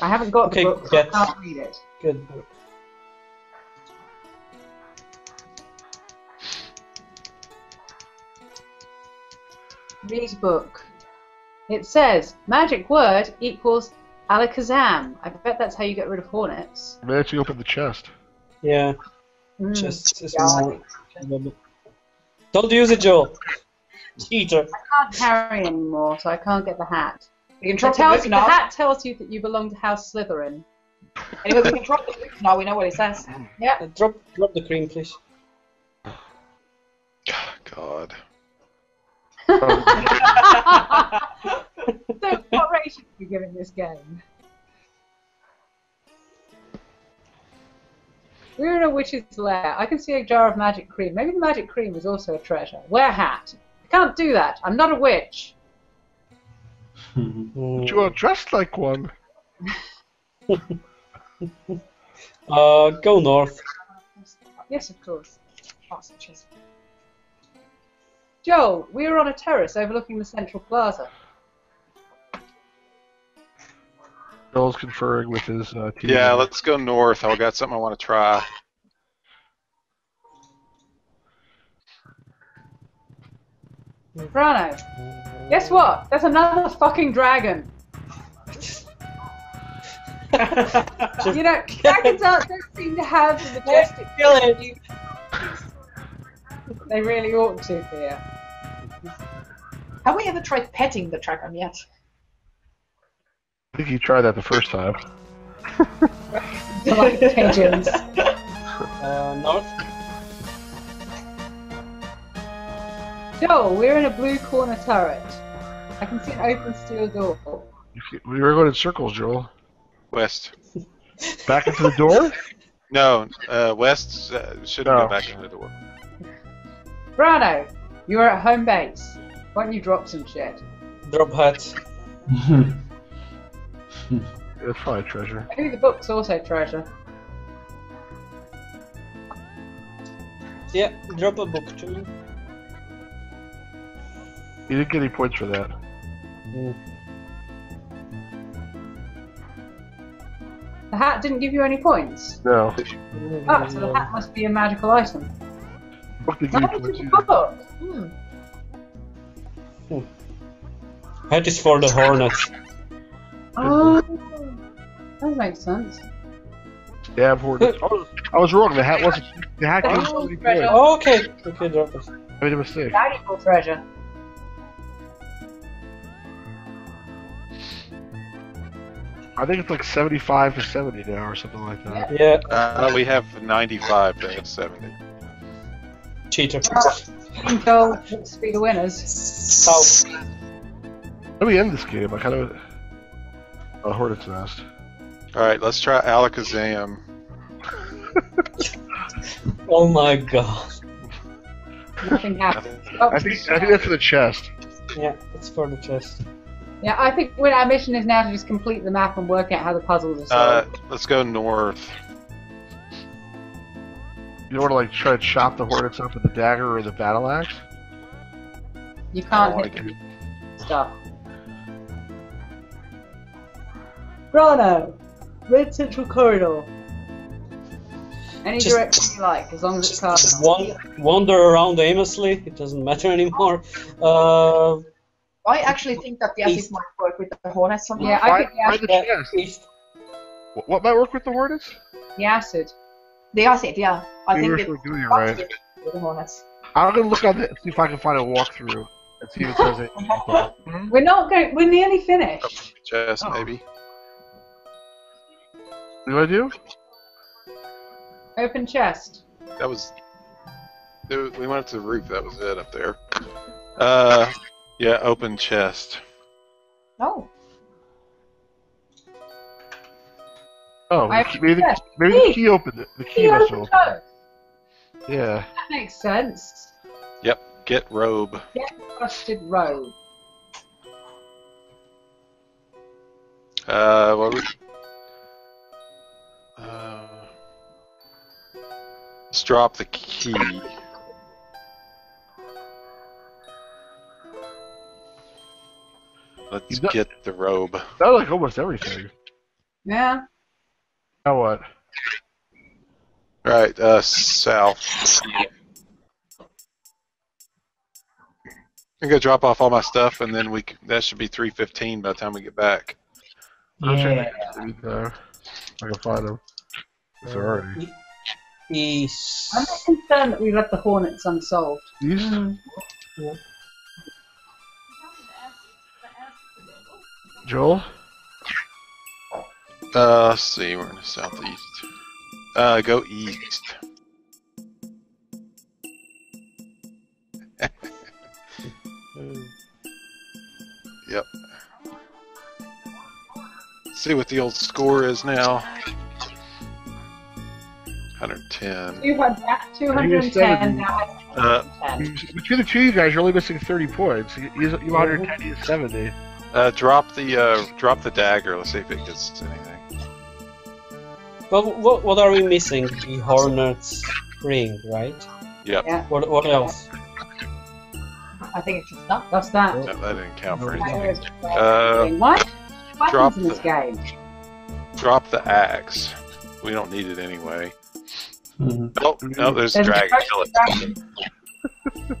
I haven't got Okay, the book, so I can't read it. Good book. Read book. It says magic word equals alakazam. I bet that's how you get rid of hornets. Maybe actually open the chest. Yeah, Mm. just, just Yeah. Don't use it, Joel. Cheater. I can't carry anymore, so I can't get the hat. We can drop the tells, the now. hat tells you that you belong to House Slytherin. Anyway, we can drop the book now. We know what it says. Yeah. Uh, drop, drop the cream, please. Oh, God. so what rating are you giving this game? We're in a witch's lair. I can see a jar of magic cream. Maybe the magic cream is also a treasure. Wear hat. I can't do that. I'm not a witch. But you are dressed like one. Uh, go north. Yes, of course. Hostages. Joel, we are on a terrace overlooking the central plaza. Joel's conferring with his uh, team. Yeah, let's go north. I've got something I want to try. Brano, guess what? There's another fucking dragon. You know, dragons aren't, don't seem to have the majestic Kill it. they really ought to here. Have we ever tried petting the dragon yet? I think you tried that the first time. Like pigeons. Uh, north. Joel, we're in a blue corner turret. I can see an open steel door. We were going in circles, Joel. West. Back into the door? No, uh, west uh, shouldn't No. go back into the door. Brano, you're at home base. Why don't you drop some shit? Drop hat. It's probably treasure. Maybe the book's also treasure. Yeah, drop a book too. You didn't get any points for that. The hat didn't give you any points. No. Oh, so the hat must be a magical item. Book didn't you What points is either. the book? Hmm. Hat is for the hornets. Oh, that makes sense. Damn hornets. Oh, I was wrong. The hat wasn't. The hat gave Oh, so many points. Oh, okay. Okay, drop it. I made a mistake. Valuable treasure. I think it's like 75 to 70 now or something like that. Yeah, Uh, we have 95 to 70. cheater. Team Joel looks to be the winners. South. Let me end this game. I kind of. Oh, Hornet's Nest. All right, let's try Alakazam. Oh my god. Nothing happened. Oh, I think I think that's for the chest. Yeah, it's for the chest. Yeah, I think when our mission is now to just complete the map and work out how the puzzles are Uh, solved. let's go north. You don't want to like try to chop the Hornets up with the dagger or the battle axe. you can't don't hit like stuff. Brano, Red Central Corridor. Any Just- direction you like, as long as it's cardinal. Wan- wander around aimlessly. It doesn't matter anymore. Uh, I actually think that the East. assist might work with the hornets somehow. Yeah, I Why, think the why acid, the yeah. What, what might work with the Hornets? the acid. The acid, yeah. I Maybe think we're it's doing it right. with the hornets. I'm gonna look on the see if I can find a walkthrough and see if it says it. We're not going. We're nearly finished. Chest, Oh. maybe. What do I do? Open chest. That was. We went to the roof. That was it up there. Uh, yeah, open chest. No. Oh, I maybe, the, maybe the key opened it. The key Key must open open. Yeah. That makes sense. Yep. Get robe. Get rusted robe. Uh, what we? Uh, let's drop the key. Let's got- get the robe. That like almost everything. Yeah. Now what? Right, uh, south. I'm gonna drop off all my stuff, and then we c- that should be 3:15 by the time we get back. I'm trying Yeah. to see, uh, if I can find them. It's already. East. I'm not concerned that we left the Hornets unsolved. East? Joel? Uh, let's see, we're in the southeast. Uh, go east. Yep. See what the old score is now. 110. 200, 210 now. Uh, 110. Between the two of you guys, you're only missing 30 points. You, you, you 110, he's 70. Uh, drop the uh, drop the dagger. Let's see if it gets anything. Well, what, what are we missing? The Hornet's ring, right? Yep. Yeah. What, what else? I think it's just that. That's that. No, that didn't count for anything. is- Uh, what? What drop in this the- game? Drop the axe. We don't need it anyway. Mhm. Oh, no, there's a There's a dragon. dragon. Kill it.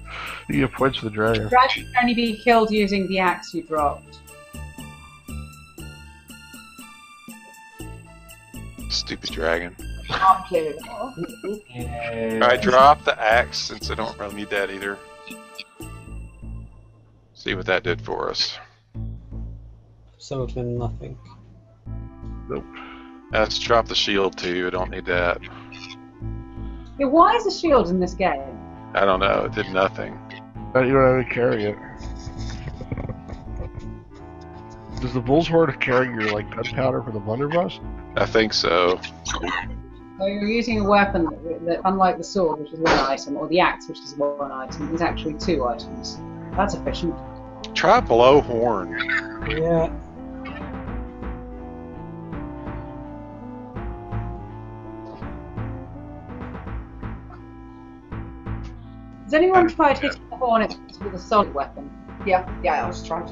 You get points for the dragon. Dragon can only be killed using the axe you dropped. Stupid dragon. Can't kill it. I dropped the axe since I don't really need that either. See what that did for us. So it Absolutely nothing. Nope. Let's drop the shield too. I don't need that. Yeah, why is a shield in this game? I don't know. It did nothing. Uh, You don't have to carry it. Does the bull's horde carry your like gunpowder for the blunderbuss? I think so. So you're using a weapon that, that, unlike the sword, which is one item, or the axe, which is one item, is actually two items. That's efficient. Try blowhorn. Yeah. Has anyone tried hitting the hornets with a solid weapon? Yeah, yeah, I was trying.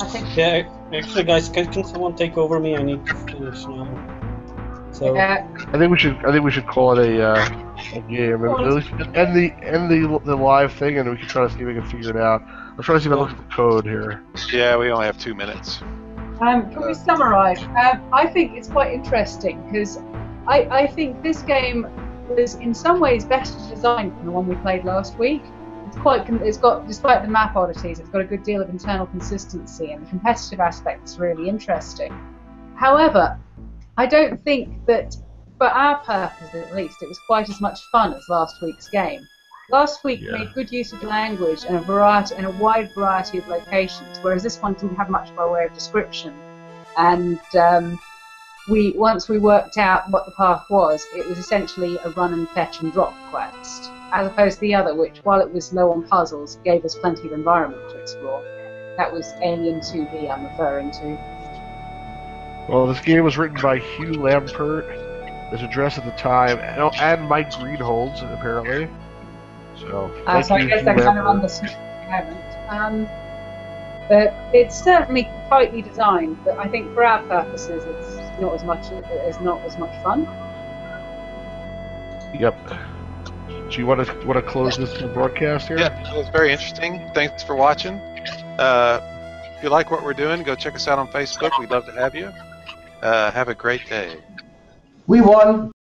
I think. Yeah, actually, guys, can, can someone take over me? I need to finish now. So, Yeah, I think we should. I think we should call it a, uh, a game. And at least end the end the the live thing, and we can try to see if we can figure it out. I'm trying to see if I look at the code here. Yeah, we only have two minutes. Um, can we summarise? Um, I think it's quite interesting because I, I think this game was in some ways better designed than the one we played last week. It's quite, it's got, despite the map oddities, it's got a good deal of internal consistency, and the competitive aspect is really interesting. However, I don't think that, for our purpose at least, it was quite as much fun as last week's game. Last week Yeah. made good use of language and a variety and a wide variety of locations, whereas this one didn't have much by way of description. And um, we once we worked out what the path was, it was essentially a run and fetch and drop quest, as opposed to the other, which, while it was low on puzzles, gave us plenty of environment to explore. That was Alien 2D I'm referring to. Well, this game was written by Hugh Lampert. It's addressed at the time, and, and Mike Greenholz apparently. So Uh, so I guess Hugh they're kind of on the moment. Um, but it's certainly tightly designed, but I think for our purposes, it's not as much it's not as much fun. Yep. Do you want to want to close this broadcast here? Yeah, it was very interesting. Thanks for watching. Uh, if you like what we're doing, go check us out on Facebook. We'd love to have you. Uh, have a great day. we won.